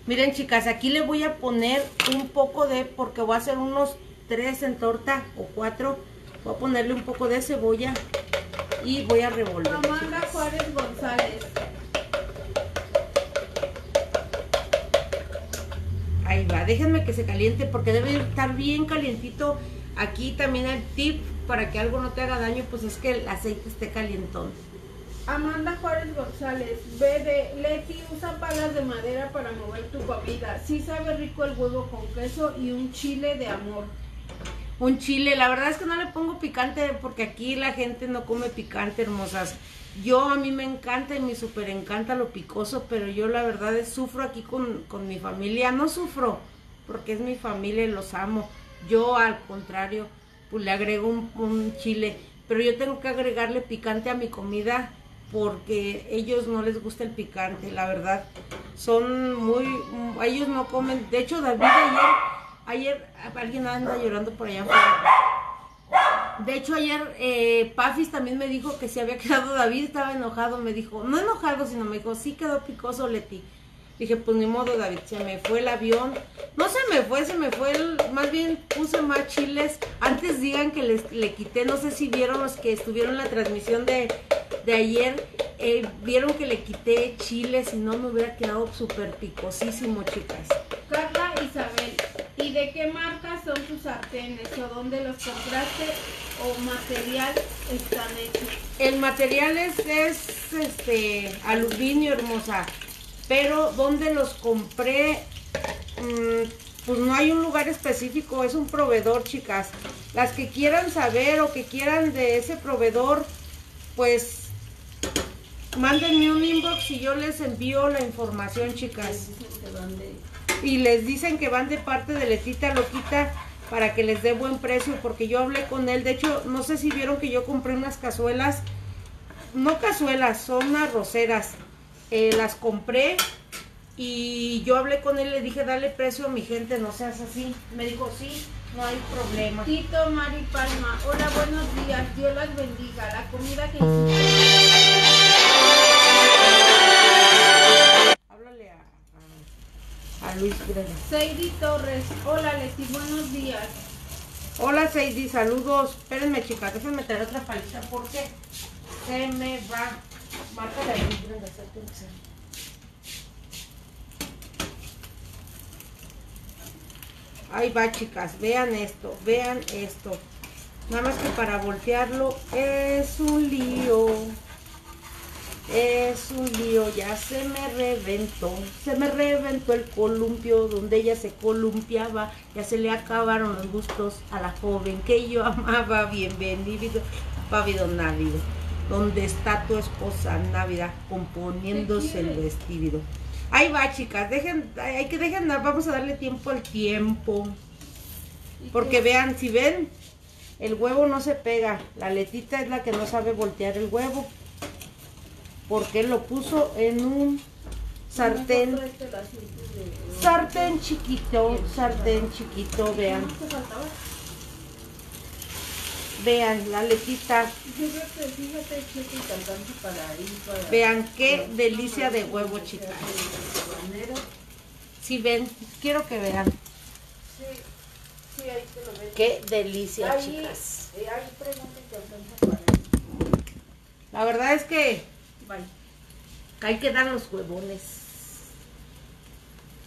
Miren, chicas, aquí le voy a poner un poco de, porque voy a hacer unos tres en torta o cuatro. Voy a ponerle un poco de cebolla y voy a revolver. Amanda Juárez González. Ahí va, déjenme que se caliente porque debe estar bien calientito. Aquí también el tip para que algo no te haga daño, pues es que el aceite esté calientón. Amanda Juárez González. Bebe. Leti usa palas de madera para mover tu comida. Sí sabe rico el huevo con queso y un chile de amor. Un chile, la verdad es que no le pongo picante porque aquí la gente no come picante, hermosas. Yo a mí me encanta y me súper encanta lo picoso, pero yo la verdad es sufro aquí con, con mi familia. No sufro porque es mi familia y los amo. Yo al contrario, pues le agrego un, chile, pero yo tengo que agregarle picante a mi comida porque ellos no les gusta el picante, la verdad. Son muy, ellos no comen. De hecho, David ayer, ayer alguien anda llorando por allá. De hecho, ayer eh, Pafis también me dijo que se había quedado David, estaba enojado, me dijo, no enojado, sino me dijo, sí quedó picoso Leti. Dije, pues ni modo, David, se me fue el avión. No se me fue, se me fue el, más bien puse más chiles. Antes digan que les, le quité, no sé si vieron los que estuvieron en la transmisión de, de ayer, eh, vieron que le quité chiles y no me hubiera quedado súper picosísimo, chicas. Carla Isabel. ¿Y de qué marca son tus sartenes? ¿O dónde los compraste? ¿O material están hechos? El material es, es este aluminio hermosa, pero donde los compré, Mm, pues no hay un lugar específico, es un proveedor, chicas. Las que quieran saber o que quieran de ese proveedor, pues mándenme un inbox y yo les envío la información, chicas. Y les dicen que van de parte de Letita Loquita para que les dé buen precio, porque yo hablé con él. De hecho, no sé si vieron que yo compré unas cazuelas, no cazuelas, son arroceras. Eh, las compré y yo hablé con él, le dije, dale precio a mi gente, no seas así. Me dijo, sí, no hay problema. Tito Mari Palma. Hola, buenos días. Dios las bendiga. La comida que. Háblale a, a- a Luis Greda. Seidi Torres. Hola, Leti. Buenos días. Hola Seidi, saludos. Espérenme chicas, déjenme traer otra palita porque se me va. Márcale a Luis Brenda, acérquense. Ahí va chicas, vean esto, vean esto. Nada más que para voltearlo es un lío. Es un lío, ya se me reventó, se me reventó el columpio donde ella se columpiaba, ya se le acabaron los gustos a la joven que yo amaba, bienvenido, Pavido Návido, donde está tu esposa Navidad componiéndose el vestido. Ahí va chicas, dejen, hay que dejen, vamos a darle tiempo al tiempo, ¿Y porque vean, si ven, el huevo no se pega, la letita es la que no sabe voltear el huevo. Porque lo puso en un sartén, sartén chiquito, sartén chiquito, vean. Vean la letita, Fíjate, fíjate, cheque y te alcanza para ir para... vean qué delicia de huevo, chicas. Si ven, quiero que vean, Sí, sí, ahí te lo ves. qué delicia, Ahí, chicas. eh, ahí. La verdad es que Bye. hay que dar los huevones.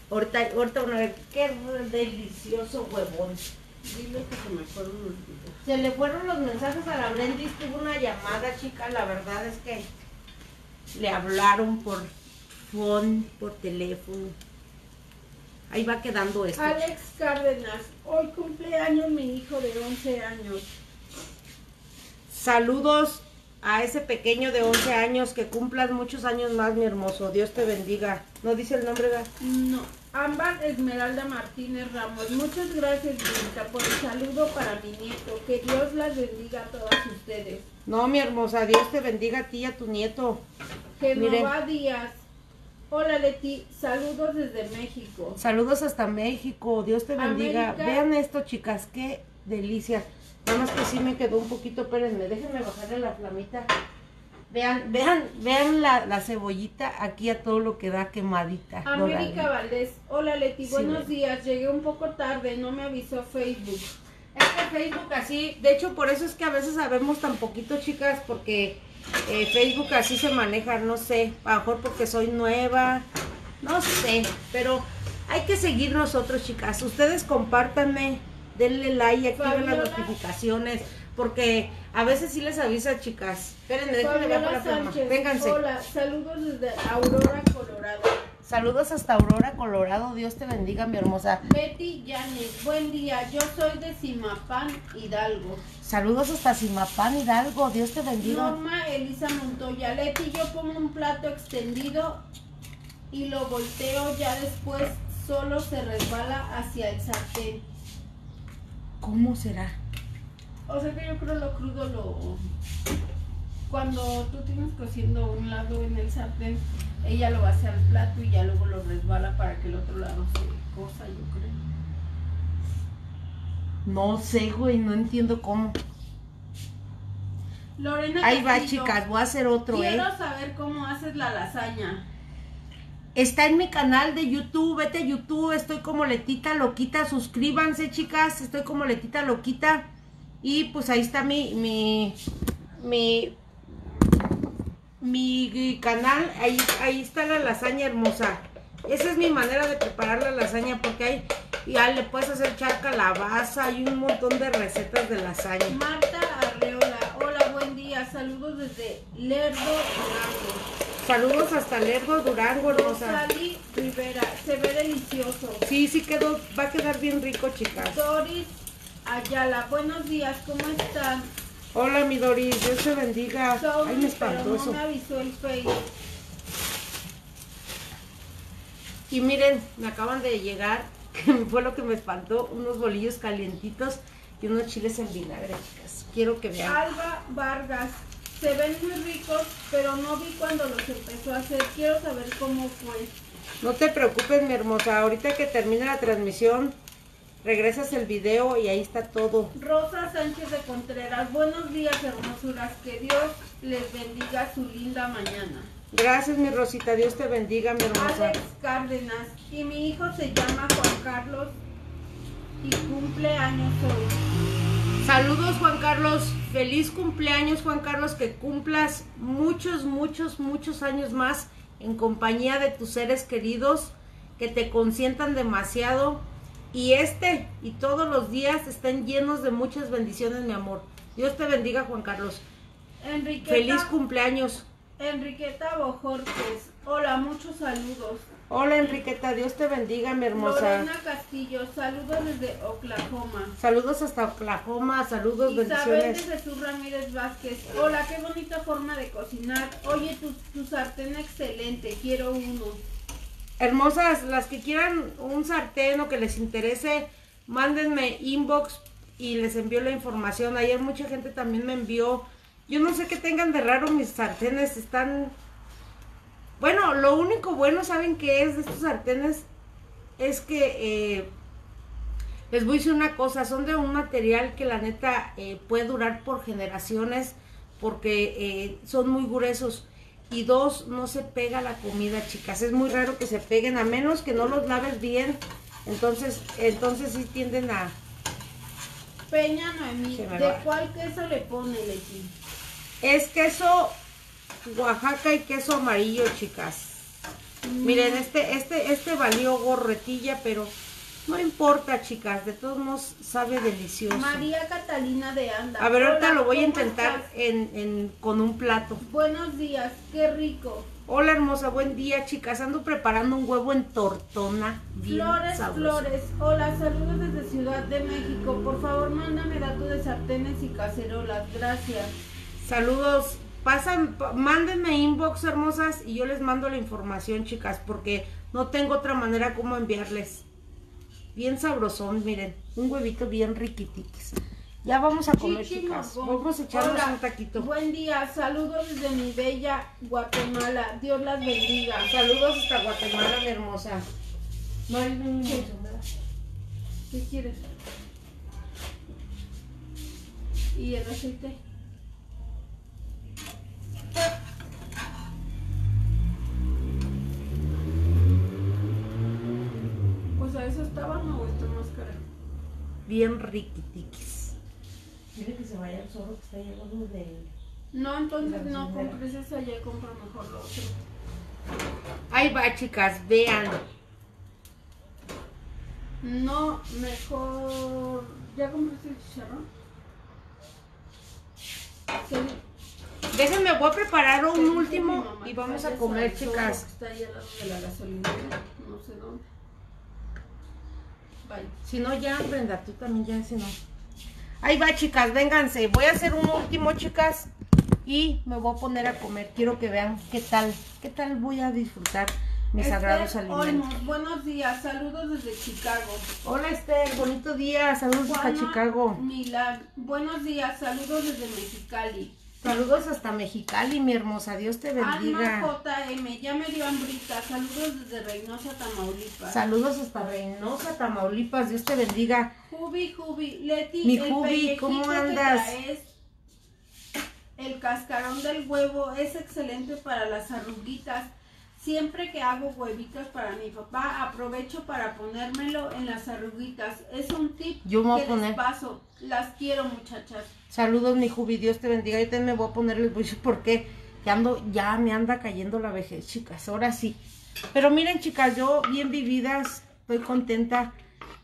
Ahorita, ahorita van a ver qué delicioso huevón. Dile que se me fueron. Se le fueron los mensajes a la Brendis, tuvo una llamada, chica, la verdad es que le hablaron por phone, por teléfono. ahí va quedando esto. Alex Cárdenas, hoy cumpleaños mi hijo de 11 años. Saludos a ese pequeño de 11 años, que cumplas muchos años más, mi hermoso. Dios te bendiga. ¿No dice el nombre? ¿verdad? No. Ámbar Esmeralda Martínez Ramos, muchas gracias, Blanca, por el saludo para mi nieto. Que Dios las bendiga a todas ustedes. No, mi hermosa, Dios te bendiga a ti y a tu nieto. Genova Díaz, hola Leti, saludos desde México. Saludos hasta México, Dios te bendiga. América. Vean esto, chicas, qué delicia. Nada más que sí me quedó un poquito, espérenme, déjenme bajarle la flamita. Vean, vean, vean la, la cebollita aquí a todo lo que da quemadita. América dorada. Valdés, hola Leti, Sí, buenos días, llegué un poco tarde, no me avisó Facebook. Es que Facebook así, de hecho por eso es que a veces sabemos tan poquito, chicas, porque eh, Facebook así se maneja, no sé, a lo mejor porque soy nueva, no sé, pero hay que seguir nosotros, chicas. Ustedes compártanme, denle like, activen las notificaciones, porque a veces sí les avisa, chicas. Espérenme, déjenme ver la. Sánchez, Vénganse. hola, saludos desde Aurora, Colorado. Saludos hasta Aurora, Colorado. Dios te bendiga, mi hermosa. Betty Yanes, buen día, yo soy de Simapán, Hidalgo. Saludos hasta Simapán, Hidalgo. Dios te bendiga. Norma Elisa Montoya, Leti, yo pongo un plato extendido y lo volteo, ya después solo se resbala hacia el sartén. ¿Cómo será? O sea que yo creo lo crudo lo... Cuando tú tienes cociendo un lado en el sartén, ella lo va hacia el plato y ya luego lo resbala para que el otro lado se cosa, yo creo. No sé, güey, no entiendo cómo. Lorena Ahí va, Castillo, chicas, voy a hacer otro, ¿eh? Quiero saber cómo haces la lasaña. Está en mi canal de YouTube, vete a YouTube, estoy como Letita Loquita, suscríbanse, chicas, estoy como Letita Loquita. Y pues ahí está mi, mi, mi, mi canal, ahí, ahí está la lasaña hermosa. Esa es mi manera de preparar la lasaña porque hay, ya le puedes hacer echar calabaza, hay un montón de recetas de lasaña. Marta Arreola, hola, buen día, saludos desde Lerdo, Durango. Saludos hasta Lerdo, Durango, hermosa. Rosali Rivera, se ve delicioso. Sí, sí quedó, va a quedar bien rico, chicas. Doris Ayala, buenos días, ¿cómo están? Hola, mi Doris, Dios te bendiga. Ay, Sorry, me espantó pero no eso. me avisó el Facebook. Y miren, me acaban de llegar, que fue lo que me espantó, unos bolillos calientitos y unos chiles en vinagre, chicas. Quiero que vean. Alba Vargas, se ven muy ricos, pero no vi cuando los empezó a hacer. Quiero saber cómo fue. No te preocupes, mi hermosa. Ahorita que termine la transmisión, regresas el video y ahí está todo. Rosa Sánchez de Contreras, buenos días, hermosuras. Que Dios les bendiga su linda mañana. Gracias, mi Rosita. Dios te bendiga, mi hermosa. Alex Cárdenas, y mi hijo se llama Juan Carlos y cumple años hoy. Saludos, Juan Carlos. Feliz cumpleaños, Juan Carlos. Que cumplas muchos, muchos, muchos años más en compañía de tus seres queridos. Que te consientan demasiado. Y este y todos los días estén llenos de muchas bendiciones, mi amor. Dios te bendiga, Juan Carlos. Enriqueta, Feliz cumpleaños. Enriqueta Bojorques, hola, muchos saludos. Hola, Enriqueta. Dios te bendiga, mi hermosa. Lorena Castillo, saludos desde Oklahoma. Saludos hasta Oklahoma. Saludos, Isabel de bendiciones. Jesús Ramírez Vázquez, hola, qué bonita forma de cocinar. Oye, tu, tu sartén excelente, quiero uno. Hermosas, las que quieran un sartén o que les interese, mándenme inbox y les envío la información. Ayer mucha gente también me envió. Yo no sé qué tengan de raro mis sartenes, están... Bueno, lo único bueno, ¿saben qué es de estos sartenes? Es que eh, les voy a decir una cosa, son de un material que la neta eh, puede durar por generaciones porque eh, son muy gruesos. Y dos, no se pega la comida, chicas. Es muy raro que se peguen, a menos que no los laves bien. Entonces, entonces sí tienden a... Peña Noemí, ¿de va. cuál queso le pone, Leti? Es queso Oaxaca y queso amarillo, chicas. Miren, este, este, este valió gorretilla, pero No importa, chicas, de todos modos sabe delicioso. María Catalina de Anda. A ver, ahorita Hola, lo voy a ¿cómo intentar en, en- con un plato. Buenos días, qué rico. Hola hermosa, buen día, chicas. Ando preparando un huevo en tortona. Bien Flores, sabroso. Flores. Hola, saludos desde Ciudad de México. Por favor, mándame datos de sartenes y cacerolas. Gracias. Saludos. Pasan, pa- mándenme inbox, hermosas, y yo les mando la información, chicas, porque no tengo otra manera como enviarles. Bien sabrosón, miren. Un huevito bien riquitiquis. Ya vamos a comer, chicas. Vamos a echarnos Hola, un taquito. Buen día, saludos desde mi bella Guatemala. Dios las bendiga. Saludos hasta Guatemala, mi hermosa. ¿verdad? ¿Qué quieres? ¿Y el aceite? Eso estaba, no, esta máscara. Bien riquitiquis. Quiere que se vaya el zorro que está llegando de... No, entonces no compres esa, ya compra mejor lo otro. Ahí va, chicas, vean. No, mejor. ¿Ya compraste el chicharrón? Sí. Déjenme, voy a preparar un último mamá y vamos a comer, chicas. Está ahí al lado de la gasolinera, no sé dónde. Bye. Si no, ya, Brenda, tú también ya, si no. Ahí va, chicas, vénganse. Voy a hacer un último, chicas, y me voy a poner a comer. Quiero que vean qué tal, qué tal voy a disfrutar mis Esther sagrados alimentos. Olmos, buenos días, saludos desde Chicago. Hola, Esther, bonito día. Saludos hasta Juana Chicago. Milán, buenos días, saludos desde Mexicali. Saludos hasta Mexicali, mi hermosa. Dios te Alma bendiga. JM, ya me dio hambrita, saludos desde Reynosa, Tamaulipas. Saludos hasta Reynosa, Tamaulipas. Dios te bendiga. Jubi, Jubi, Leti, Mi el Jubi, ¿cómo que andas? traes, el cascarón del huevo es excelente para las arruguitas. Siempre que hago huevitos para mi papá, aprovecho para ponérmelo en las arruguitas. Es un tip Yo me voy a que poner- les paso. Las quiero, muchachas. Saludos, mi Jubi, Dios te bendiga. Ahorita me voy a poner el bolsillo porque ya ando, ya me anda cayendo la vejez, chicas. Ahora sí. Pero miren, chicas, yo bien vividas, estoy contenta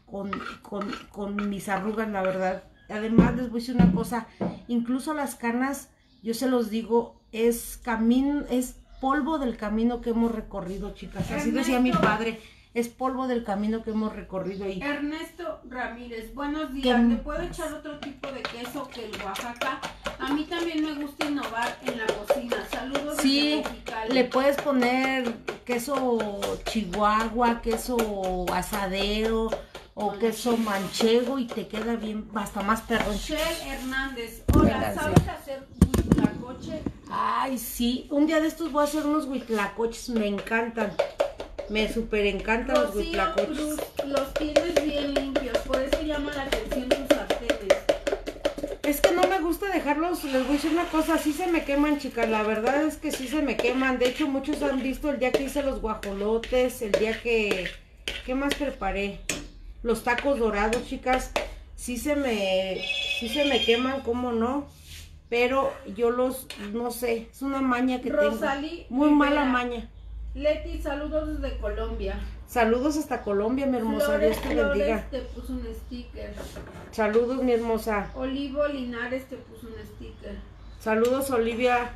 con, con, con mis arrugas, la verdad. Además, les voy a decir una cosa, incluso las canas, yo se los digo, es camino, es polvo del camino que hemos recorrido, chicas. Así decía mi padre, es polvo del camino que hemos recorrido y Ernesto Ramírez, buenos días. ¿Qué ¿Le puedo echar otro tipo de queso que el Oaxaca? A mí también me gusta innovar en la cocina. Saludos Sí, le puedes poner queso chihuahua, queso asadero o queso manchego y te queda bien, hasta más. Shell Hernández, hola. ¿sabes hacer huitlacoche? Ay, sí, un día de estos voy a hacer unos huitlacoches, me encantan. Me súper encantan los huitlacoches. Cruz, los tienes bien limpios, por eso llama la atención tus sartenes. Es que no me gusta dejarlos, les voy a decir una cosa, sí se me queman, chicas, la verdad es que sí se me queman. De hecho, muchos han visto el día que hice los guajolotes, el día que... ¿Qué más preparé? Los tacos dorados, chicas, sí se me... Sí se me queman, ¿cómo no? Pero yo los... No sé, es una maña que Rosalí tengo. Muy mala maña. Leti, saludos desde Colombia. Saludos hasta Colombia, mi hermosa, Flores Dios te bendiga. Te puso un sticker. Saludos, mi hermosa. Olivo Linares te puso un sticker. Saludos, Olivia.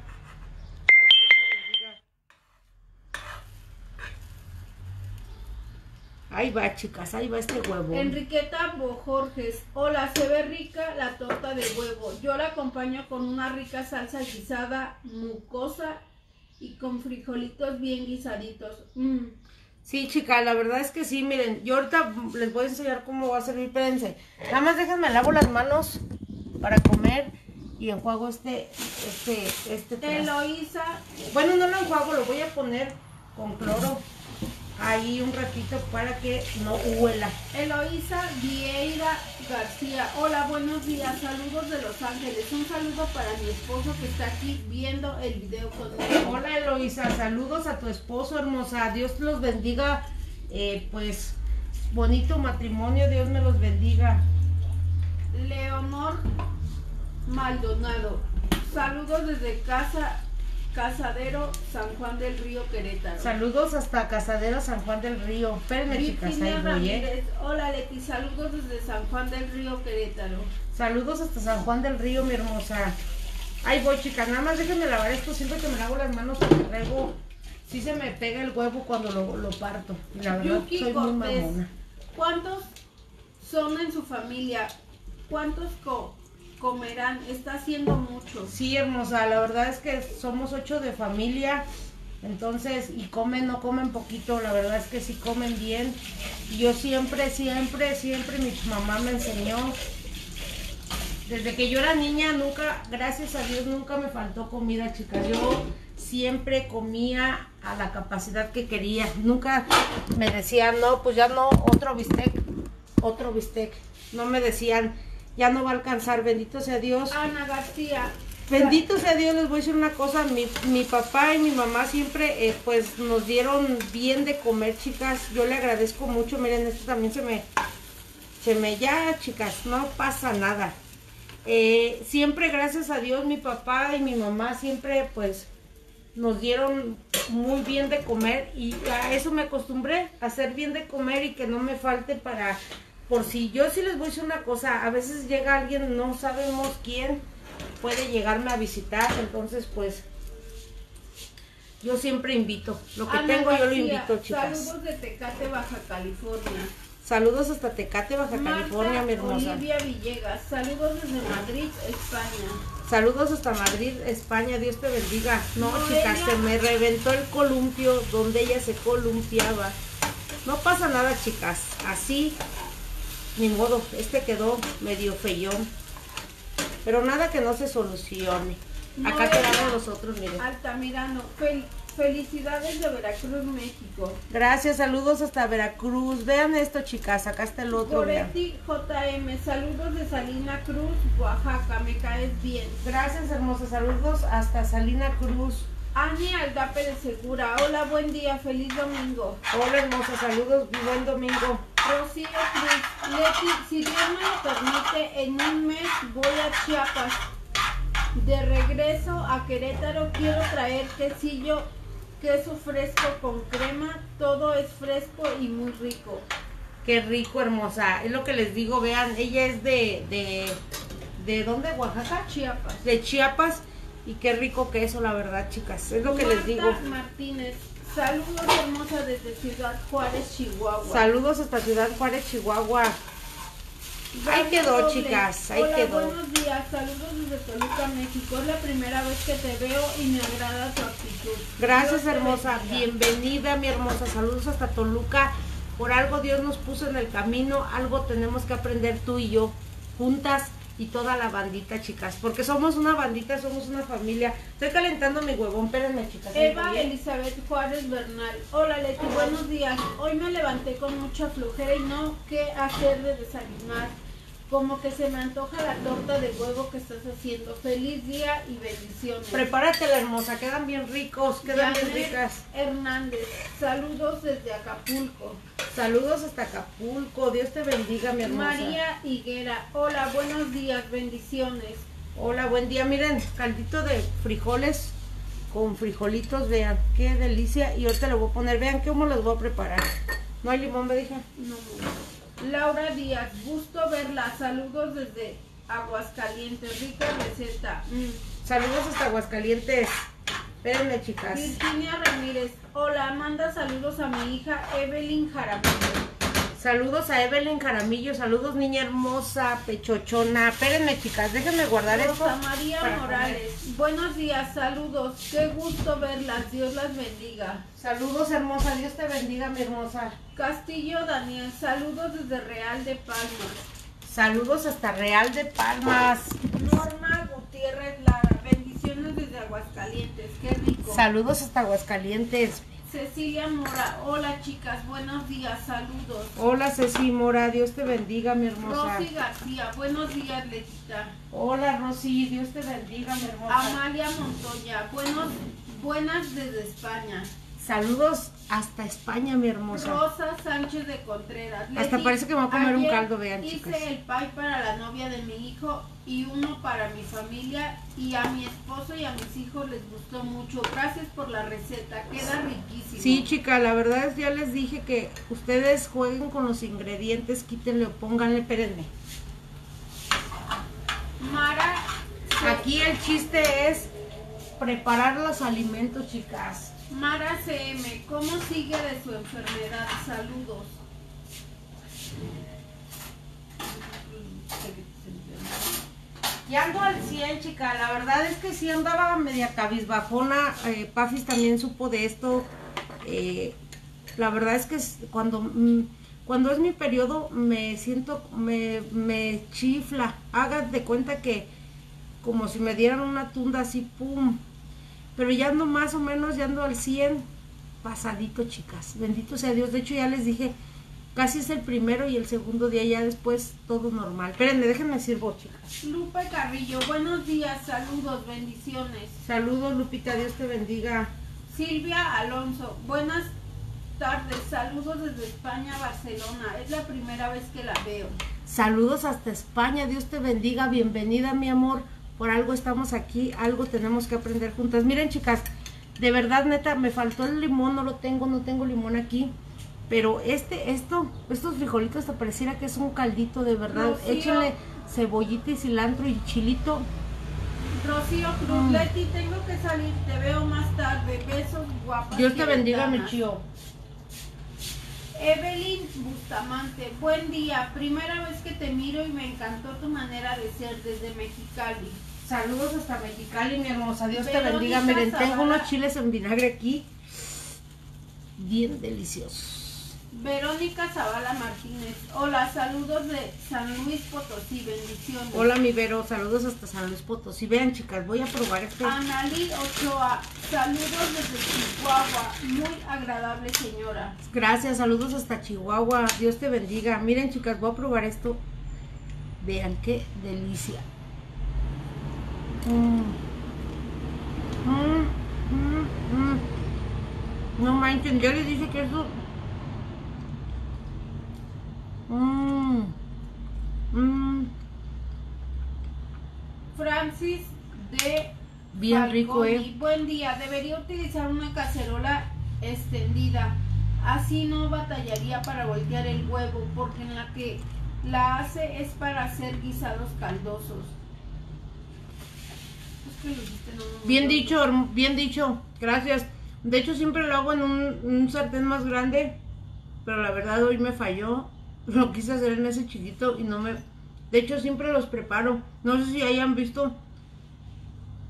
Ahí va, chicas, ahí va este huevo. Enriqueta Bojorges, hola, se ve rica la torta de huevo. Yo la acompaño con una rica salsa guisada, mucosa y con frijolitos bien guisaditos. Mm. Sí, chicas, la verdad es que sí, miren, yo ahorita les voy a enseñar cómo va a servir, espérense. Nada más déjenme lavo las manos para comer y enjuago este, este, este. Eloísa, Bueno, no lo enjuago, lo voy a poner con cloro ahí un ratito para que no huela. Eloísa Vieira García, hola, buenos días, saludos de Los Ángeles. Un saludo para mi esposo que está aquí viendo el video conmigo. Hola Eloisa, saludos a tu esposo hermosa, Dios los bendiga, eh, pues bonito matrimonio, Dios me los bendiga. Leonor Maldonado. Saludos desde casa Casadero, San Juan del Río, Querétaro. Saludos hasta Casadero, San Juan del Río. Espérenme, chicas, ahí voy, ¿eh? Hola Leti, saludos desde San Juan del Río, Querétaro. Saludos hasta San Juan del Río, mi hermosa. Ahí voy, chicas. Nada más déjenme lavar esto. Siempre que me lavo las manos porque traigo... Sí se me pega el huevo cuando lo, lo parto. La verdad, Yuki soy muy Cortés, mamona. ¿cuántos son en su familia? ¿Cuántos co- comerán? Está haciendo mucho. Sí, hermosa, la verdad es que somos ocho de familia, entonces, y comen, no comen poquito, la verdad es que sí comen bien. Yo siempre, siempre, siempre, mi mamá me enseñó, desde que yo era niña, nunca, gracias a Dios, nunca me faltó comida, chicas. Yo siempre comía a la capacidad que quería. Nunca me decían, no, pues ya no, otro bistec, otro bistec. No me decían, ya no va a alcanzar, bendito sea Dios. Ana García, Bendito sea Dios, les voy a decir una cosa, mi, mi papá y mi mamá siempre eh, pues nos dieron bien de comer, chicas, yo le agradezco mucho, miren, esto también se me, se me, ya chicas, no pasa nada. Eh, siempre gracias a Dios mi papá y mi mamá siempre pues nos dieron muy bien de comer y a eso me acostumbré, a hacer bien de comer y que no me falte para, por si yo sí les voy a decir una cosa, a veces llega alguien, no sabemos quién, puede llegarme a visitar, entonces pues yo siempre invito, lo que Ana tengo yo lo invito, chicas. Saludos de Tecate, Baja California. Saludos hasta Tecate, Baja California, mi hermosa. Olivia Villegas, saludos desde Madrid, España. Saludos hasta Madrid, España, Dios te bendiga. No, chicas, se me reventó el columpio donde ella se columpiaba. No pasa nada, chicas, así, ni modo, este quedó medio feyón. Pero nada que no se solucione. Acá Noelia. quedamos nosotros, miren. Altamirano, fel- felicidades de Veracruz, México. Gracias, saludos hasta Veracruz. Vean esto, chicas, acá está el otro. Goretti JM, saludos de Salina Cruz, Oaxaca, me caes bien. Gracias, hermosos, saludos hasta Salina Cruz. Ani Aldape de Segura, hola, buen día, feliz domingo. Hola, hermosa, saludos, buen domingo. Rocío Cruz, Leti, si Dios me lo permite, en un mes voy a Chiapas. De regreso a Querétaro quiero traer quesillo, queso fresco con crema, todo es fresco y muy rico. Qué rico, hermosa. Es lo que les digo, vean, ella es de, de, ¿de dónde? ¿Oaxaca? Chiapas. De Chiapas. Y qué rico queso, la verdad, chicas. Es lo que les digo. Martínez, saludos hermosa desde Ciudad Juárez, Chihuahua. Saludos hasta Ciudad Juárez, Chihuahua. Ahí quedó, chicas, ahí Hola, quedó. buenos días, saludos desde Toluca, México. Es la primera vez que te veo y me agrada tu actitud. Gracias, Dios hermosa. Bienvenida, mi hermosa. Saludos hasta Toluca. Por algo Dios nos puso en el camino. Algo tenemos que aprender tú y yo, juntas y toda la bandita, chicas. Porque somos una bandita, somos una familia. Estoy calentando mi huevón. Espérenme, chicas. Eva. Elizabeth Juárez Bernal. Hola Leti, buenos días. Hoy me levanté con mucha flojera y no qué hacer de desayunar. Como que se me antoja la torta de huevo que estás haciendo. Feliz día y bendiciones. Prepárate, la hermosa. Quedan bien ricos, quedan bien ricas. Hernández, saludos desde Acapulco. Saludos hasta Acapulco. Dios te bendiga, mi hermosa. María Higuera, hola, buenos días, bendiciones. Hola, buen día. Miren, caldito de frijoles con frijolitos, vean, qué delicia. Y ahorita le voy a poner, vean cómo los voy a preparar. No hay limón, me dije. No. Laura Díaz, gusto verla, saludos desde Aguascalientes, rica receta. Mm. Saludos hasta Aguascalientes. Espérenme, chicas. Virginia Ramírez, hola, manda saludos a mi hija Evelyn Jaramillo. Saludos a Evelyn Jaramillo. Saludos, niña hermosa, pechochona. Espérenme, chicas, déjenme guardar esto. Rosa María para Morales, buenos días, saludos, qué gusto verlas, Dios las bendiga. Saludos, hermosa. Dios te bendiga, mi hermosa. Castillo Daniel, saludos desde Real de Palmas. Saludos hasta Real de Palmas. Norma Gutiérrez Lara, bendiciones desde Aguascalientes, qué rico. Saludos hasta Aguascalientes. Cecilia Mora, hola chicas, buenos días, saludos. Hola, Ceci Mora. Dios te bendiga, mi hermosa. Rosy García, buenos días, Letita. Hola, Rosy. Dios te bendiga, mi hermosa. Amalia Montoya, buenos, buenas desde España. Saludos hasta España, mi hermosa. Rosa Sánchez de Contreras. Hasta Leti, parece que me voy a comer un caldo, vean, hice chicas. el pie para la novia de mi hijo y uno para mi familia y a mi esposo y a mis hijos les gustó mucho. Gracias por la receta, queda riquísimo. Sí, chica, la verdad es, ya les dije que ustedes jueguen con los ingredientes, quítenle o pónganle, espérenme. Mara, Aquí el chiste es preparar los alimentos, chicas. Mara CM, ¿cómo sigue de su enfermedad? Saludos. Ya ando al 100, chica. La verdad es que sí andaba media cabizbajona. Eh, Pafis también supo de esto. Eh, la verdad es que cuando, mm, cuando es mi periodo me siento, me, me chifla. Hagas de cuenta que como si me dieran una tunda así, pum. Pero ya ando más o menos, ya ando al 100 pasadito, chicas. Bendito sea Dios. De hecho, ya les dije, casi es el primero y el segundo día, ya después todo normal. Espérenme, déjenme sirvo, chicas. Lupe Carrillo, buenos días, saludos, bendiciones. Saludos, Lupita, Dios te bendiga. Silvia Alonso, buenas tardes, saludos desde España, Barcelona. Es la primera vez que la veo. Saludos hasta España, Dios te bendiga, bienvenida, mi amor. Por algo estamos aquí, algo tenemos que aprender juntas. Miren, chicas, de verdad, neta, me faltó el limón, no lo tengo, no tengo limón aquí. Pero este, esto, estos frijolitos hasta pareciera que es un caldito, de verdad. Rocío. Échenle cebollita y cilantro y chilito. Rocío Cruz, Mm. Leti, tengo que salir, te veo más tarde. Besos guapas. Dios te bendiga, mi chío. Evelyn Bustamante, buen día. Primera vez que te miro y me encantó tu manera de ser desde Mexicali. Saludos hasta Mexicali, mi hermosa. Dios te bendiga. Miren, tengo unos chiles en vinagre aquí. Bien deliciosos. Verónica Zavala Martínez, hola, saludos de San Luis Potosí, bendiciones. Hola, mi Vero. Saludos hasta San Luis Potosí. Vean, chicas, voy a probar este. Analí Ochoa, saludos desde Chihuahua, muy agradable señora. Gracias, saludos hasta Chihuahua. Dios te bendiga. Miren, chicas, voy a probar esto. Vean qué delicia. Mm. Mm, mm, mm. No manchen, ya les dije que eso. Mm. Mm. Francis de Bien rico, eh. Buen día, debería utilizar una cacerola extendida, así no batallaría para voltear el huevo, porque en la que la hace es para hacer guisados caldosos. Bien dicho, bien dicho. Gracias. De hecho, siempre lo hago en un, un sartén más grande. Pero la verdad hoy me falló. Lo quise hacer en ese chiquito y no me... De hecho, siempre los preparo. No sé si hayan visto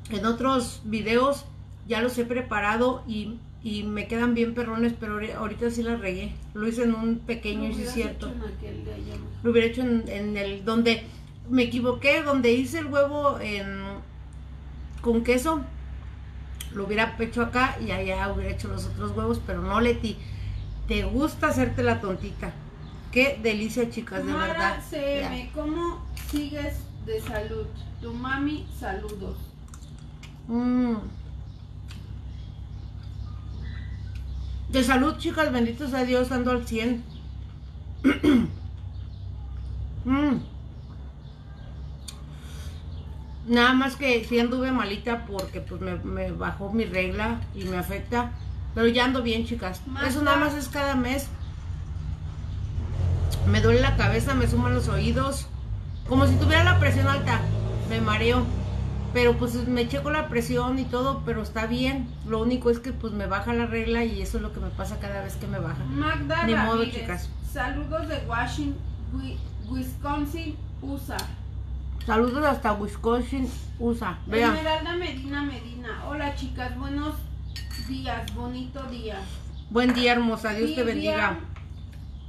en otros videos. Ya los he preparado y, y me quedan bien perrones. Pero ahori- ahorita sí la regué. Lo hice en un pequeño y sí es cierto. hecho en aquel de allá. Lo hubiera hecho en, en el donde me equivoqué, donde hice el huevo en, con queso. Lo hubiera hecho acá y allá hubiera hecho los otros huevos, pero no, Leti. Te gusta hacerte la tontita. Qué delicia, chicas, de Mara verdad. CM. ¿cómo sigues de salud? Tu mami, saludos. Mm. De salud, chicas, benditos sea Dios, ando al 100. Mm. Nada más que sí anduve malita porque pues me, me bajó mi regla y me afecta. Pero ya ando bien, chicas. Marta. Eso nada más es cada mes. Me duele la cabeza, me suman los oídos. Como si tuviera la presión alta. Me mareo. Pero pues me checo la presión y todo, pero está bien. Lo único es que pues me baja la regla y eso es lo que me pasa cada vez que me baja. Magda Ni modo, Ramírez, chicas. Saludos de Washington, Wi- Wisconsin, USA. Saludos hasta Wisconsin, USA. Esmeralda Medina Medina. Hola chicas, buenos días, bonito día. Buen día, hermosa. Dios te bendiga.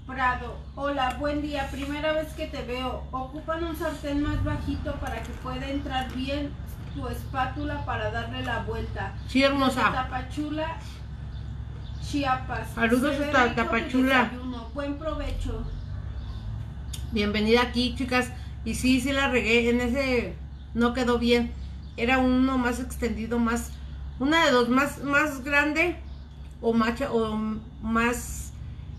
Prado. Hola, buen día. Primera vez que te veo. Ocupan un sartén más bajito para que pueda entrar bien tu espátula para darle la vuelta. Sí, hermosa. Tapachula, Chiapas. Saludos hasta Tapachula. Buen provecho. Bienvenida aquí, chicas. Y sí, sí la regué. En ese no quedó bien. Era uno más extendido, más. Una de dos, más, más grande. o más, o más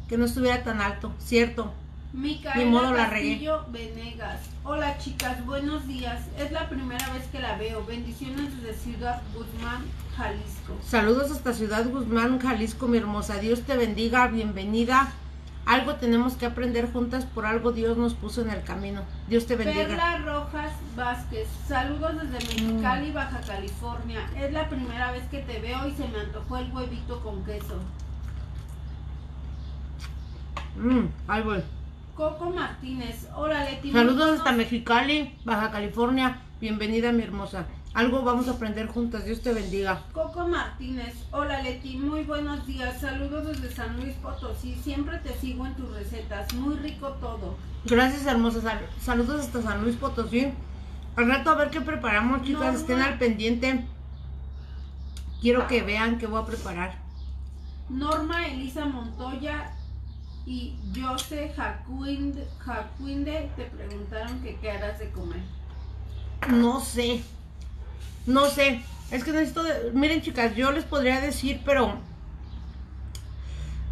que no estuviera tan alto, ¿cierto? Micaela Ni modo, la regué. Castillo Venegas. Hola chicas, buenos días. Es la primera vez que la veo. Bendiciones desde Ciudad Guzmán, Jalisco. Saludos hasta Ciudad Guzmán, Jalisco, mi hermosa. Dios te bendiga, bienvenida. Algo tenemos que aprender juntas, por algo Dios nos puso en el camino. Dios te bendiga. Perla Rojas Vázquez. Saludos desde Mexicali, Baja California. Es la primera vez que te veo y se me antojó el huevito con queso. Mm, ahí voy. Coco Martínez. Hola Leti. Saludos hasta Mexicali, Baja California. Bienvenida, mi hermosa. Algo vamos a aprender juntas. Dios te bendiga. Coco Martínez, hola Leti, muy buenos días, saludos desde San Luis Potosí, siempre te sigo en tus recetas, muy rico todo. Gracias, hermosa. Sal- saludos hasta San Luis Potosí. Al rato a ver qué preparamos, chicas. Estén al pendiente. Quiero que vean qué voy a preparar. Norma Elisa Montoya y Jose Jacuinde, Jacuinde te preguntaron que qué harás de comer. No sé. No sé. Es que necesito. Miren, chicas, yo les podría decir, pero.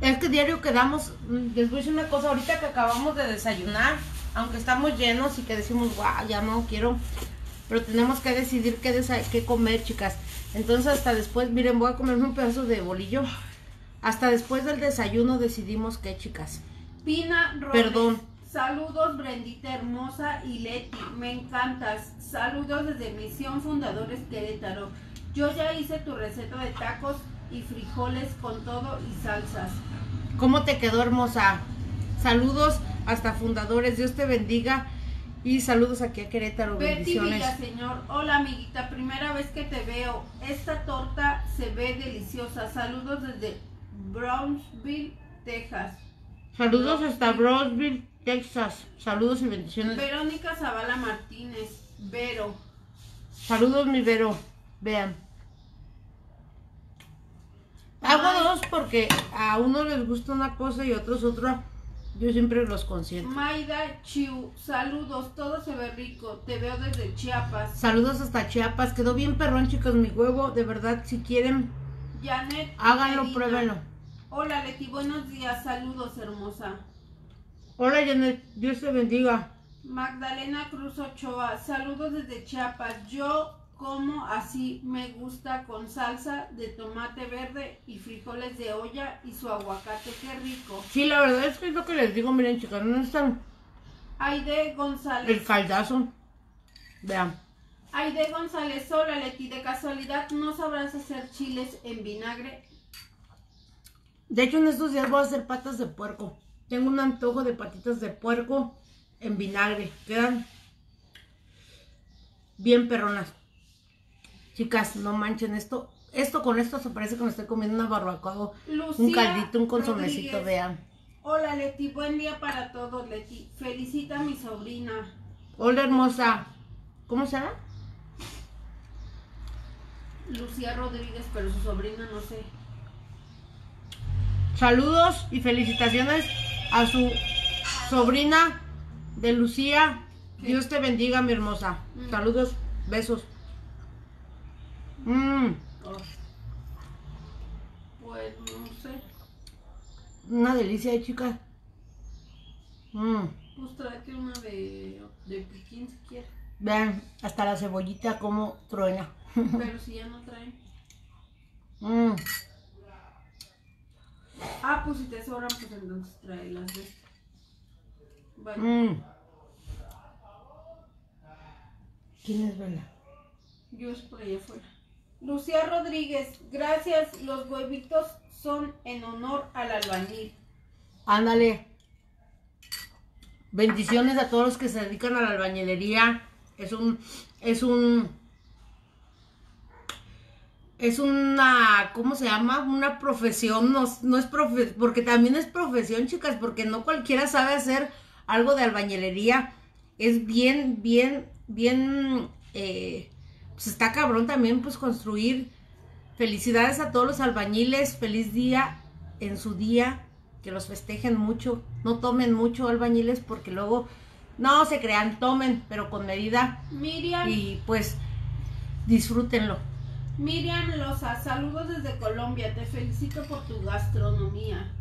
Es que diario quedamos. mm, Les voy a decir una cosa. Ahorita que acabamos de desayunar, aunque estamos llenos y que decimos, guau, ya no quiero. Pero tenemos que decidir qué, qué comer, chicas. Entonces, hasta después, miren, voy a comerme un pedazo de bolillo. Hasta después del desayuno decidimos qué, chicas. Pina Robles, Perdón. saludos Brendita hermosa y Leti, me encantas, saludos desde Misión Fundadores Querétaro. Yo ya hice tu receta de tacos y frijoles con todo y salsas. ¿Cómo te quedó, hermosa? Saludos hasta fundadores. Dios te bendiga. Y saludos aquí a Querétaro. Betty Bendiciones. Villaseñor, hola amiguita, primera vez que te veo. Esta torta se ve deliciosa. Saludos desde Brownsville, Texas. Saludos hasta Brosville, Texas. Saludos y bendiciones. Verónica Zavala Martínez, Vero. Saludos, mi Vero. Vean. Hago dos porque a uno les gusta una cosa y a otros otra. Yo siempre los consiento. Maida Chiu, saludos, todo se ve rico. Te veo desde Chiapas. Saludos hasta Chiapas. Quedó bien perrón, chicos, mi huevo. De verdad, si quieren, Janet. háganlo, Medina. pruébenlo. Hola Leti, buenos días, saludos hermosa. Hola, Janet. Dios te bendiga. Magdalena Cruz Ochoa, saludos desde Chiapas. Yo como así me gusta con salsa de tomate verde y frijoles de olla y su aguacate, qué rico. Sí, la verdad es que es lo que les digo, miren chicas, no necesitan Aide el González. caldazo. Vean. Aide González, hola Leti, de casualidad no sabrás hacer chiles en vinagre. De hecho, en estos días voy a hacer patas de puerco. Tengo un antojo de patitas de puerco en vinagre. Quedan bien perronas. Chicas, no manchen esto. Esto con esto se parece que me estoy comiendo una barbacoa. Lucía Un caldito, un consomecito, Rodríguez. vean. Hola Leti, buen día para todos Leti. Felicita a mi sobrina. Hola, hermosa. ¿Cómo se llama? Lucía Rodríguez, pero su sobrina no sé. Saludos y felicitaciones a su sobrina de Lucía. Dios te bendiga, mi hermosa. Mm. Saludos, besos. Mm. Pues no sé. una delicia, eh, chicas. Mm, Pues tráete una de, de piquín si quieres. vean, hasta la cebollita como truena. Pero si ya no traen. Mm, Ah, pues si te sobran, pues entonces tráelas de esta. Bueno, mm. ¿Quién es Bella? yo es por allá afuera. Lucía Rodríguez, gracias. Los huevitos son en honor al albañil. Ándale. Bendiciones a todos los que se dedican a la albañilería. Es un, es un, es una, ¿cómo se llama? Una profesión, no, no es profe, porque también es profesión, chicas, porque no cualquiera sabe hacer algo de albañilería. Es bien, bien, bien, eh, pues está cabrón también, pues construir. Felicidades a todos los albañiles, feliz día en su día, que los festejen mucho, no tomen mucho albañiles porque luego no se crean, tomen, pero con medida Miriam, y pues disfrútenlo. Miriam Loza, saludos desde Colombia. Te felicito por tu gastronomía.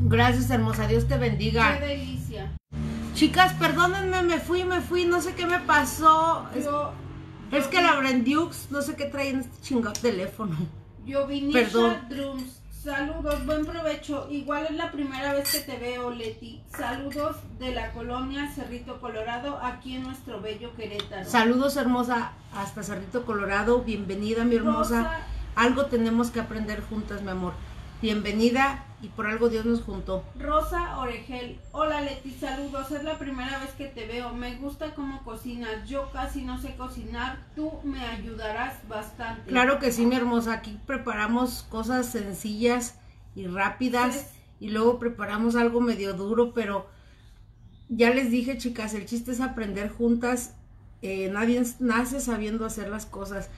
Gracias, hermosa. Dios te bendiga. Qué delicia. Chicas, perdónenme, me fui, me fui, no sé qué me pasó. Es, Yo, es que la no sé qué trae en este chingado teléfono. yo Perdón. Drums. Saludos, buen provecho. Igual es la primera vez que te veo, Leti. Saludos de la colonia Cerrito Colorado, aquí en nuestro bello Querétaro. Saludos, hermosa, hasta Cerrito Colorado. Bienvenida, mi hermosa. Rosa, Algo tenemos que aprender juntas, mi amor. Bienvenida y por algo Dios nos juntó. Rosa Oregel, hola Leti, saludos, es la primera vez que te veo, me gusta cómo cocinas, yo casi no sé cocinar, tú me ayudarás bastante. Claro que sí, mi hermosa. Aquí preparamos cosas sencillas y rápidas y luego preparamos algo medio duro, pero ya les dije, chicas, el chiste es aprender juntas. Eh, nadie nace sabiendo hacer las cosas.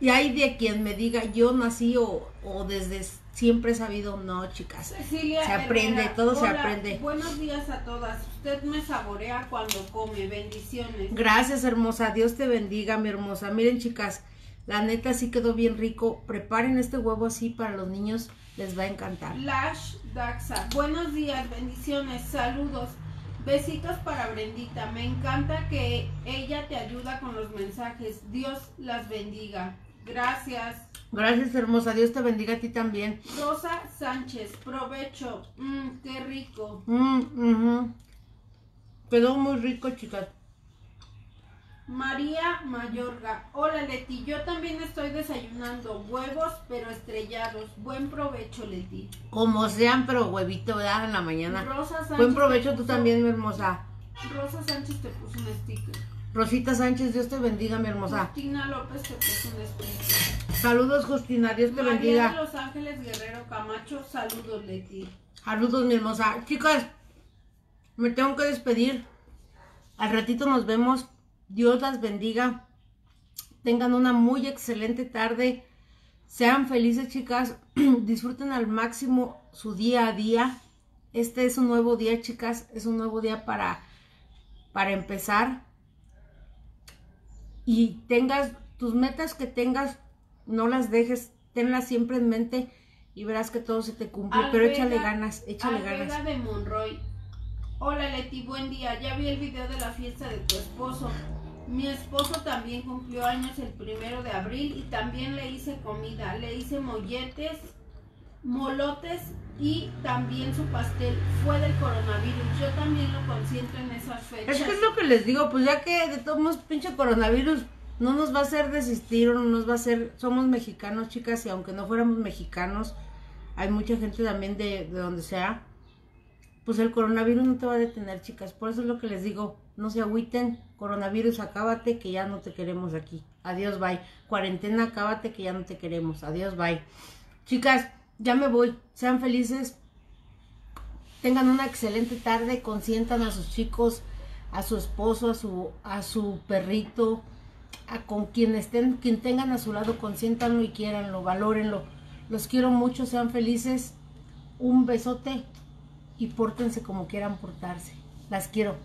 Y hay de quien me diga, yo nací o, o desde siempre he sabido, no, chicas. Cecilia Se aprende, Herrera, todo se aprende. Buenos días a todas, usted me saborea cuando come, bendiciones. Gracias, hermosa. Dios te bendiga, mi hermosa. Miren, chicas, la neta sí quedó bien rico. Preparen este huevo así para los niños, les va a encantar. Lash Daxa, buenos días, bendiciones, saludos. Besitos para Brendita, me encanta que ella te ayuda con los mensajes. Dios las bendiga. Gracias. Gracias, hermosa. Dios te bendiga a ti también. Rosa Sánchez, provecho. Mmm, qué rico. Mm. Quedó muy rico, chicas. María Mayorga, hola Leti, yo también estoy desayunando huevos pero estrellados. Buen provecho, Leti. Como sean, pero huevito, ¿verdad? En la mañana. Rosa Sánchez. Buen provecho tú también, mi hermosa. Rosa Sánchez te puso un sticker. Rosita Sánchez, Dios te bendiga, mi hermosa. Justina López te puso un sticker. Saludos, Justina. Dios te María de bendiga. Los Ángeles Guerrero Camacho, saludos Leti. Saludos, mi hermosa. Chicas, me tengo que despedir. Al ratito nos vemos. Dios las bendiga. Tengan una muy excelente tarde. Sean felices, chicas. Disfruten al máximo su día a día. Este es un nuevo día, chicas. Es un nuevo día para, para empezar. Y tengas tus metas que tengas, no las dejes, tenlas siempre en mente y verás que todo se te cumple. Pero échale ganas, échale Alveda ganas. de Monroy. Hola Leti, buen día. Ya vi el video de la fiesta de tu esposo. Mi esposo también cumplió años el primero de abril y también le hice comida. Le hice molletes, molotes y también su pastel. Fue del coronavirus. Yo también lo consiento en esas fechas. Es que es lo que les digo, pues ya que de todos modos pinche coronavirus no nos va a hacer desistir o no nos va a hacer, somos mexicanos chicas y aunque no fuéramos mexicanos, hay mucha gente también de, de donde sea, pues el coronavirus no te va a detener chicas, por eso es lo que les digo, no se agüiten, coronavirus acábate que ya no te queremos aquí, adiós bye, cuarentena acábate que ya no te queremos, adiós bye. Chicas, ya me voy, sean felices, tengan una excelente tarde, consientan a sus chicos, a su esposo, a su, a su perrito, a con quien estén, quien tengan a su lado, consiéntanlo y quiéranlo, valórenlo. Los quiero mucho, sean felices. Un besote y pórtense como quieran portarse. Las quiero.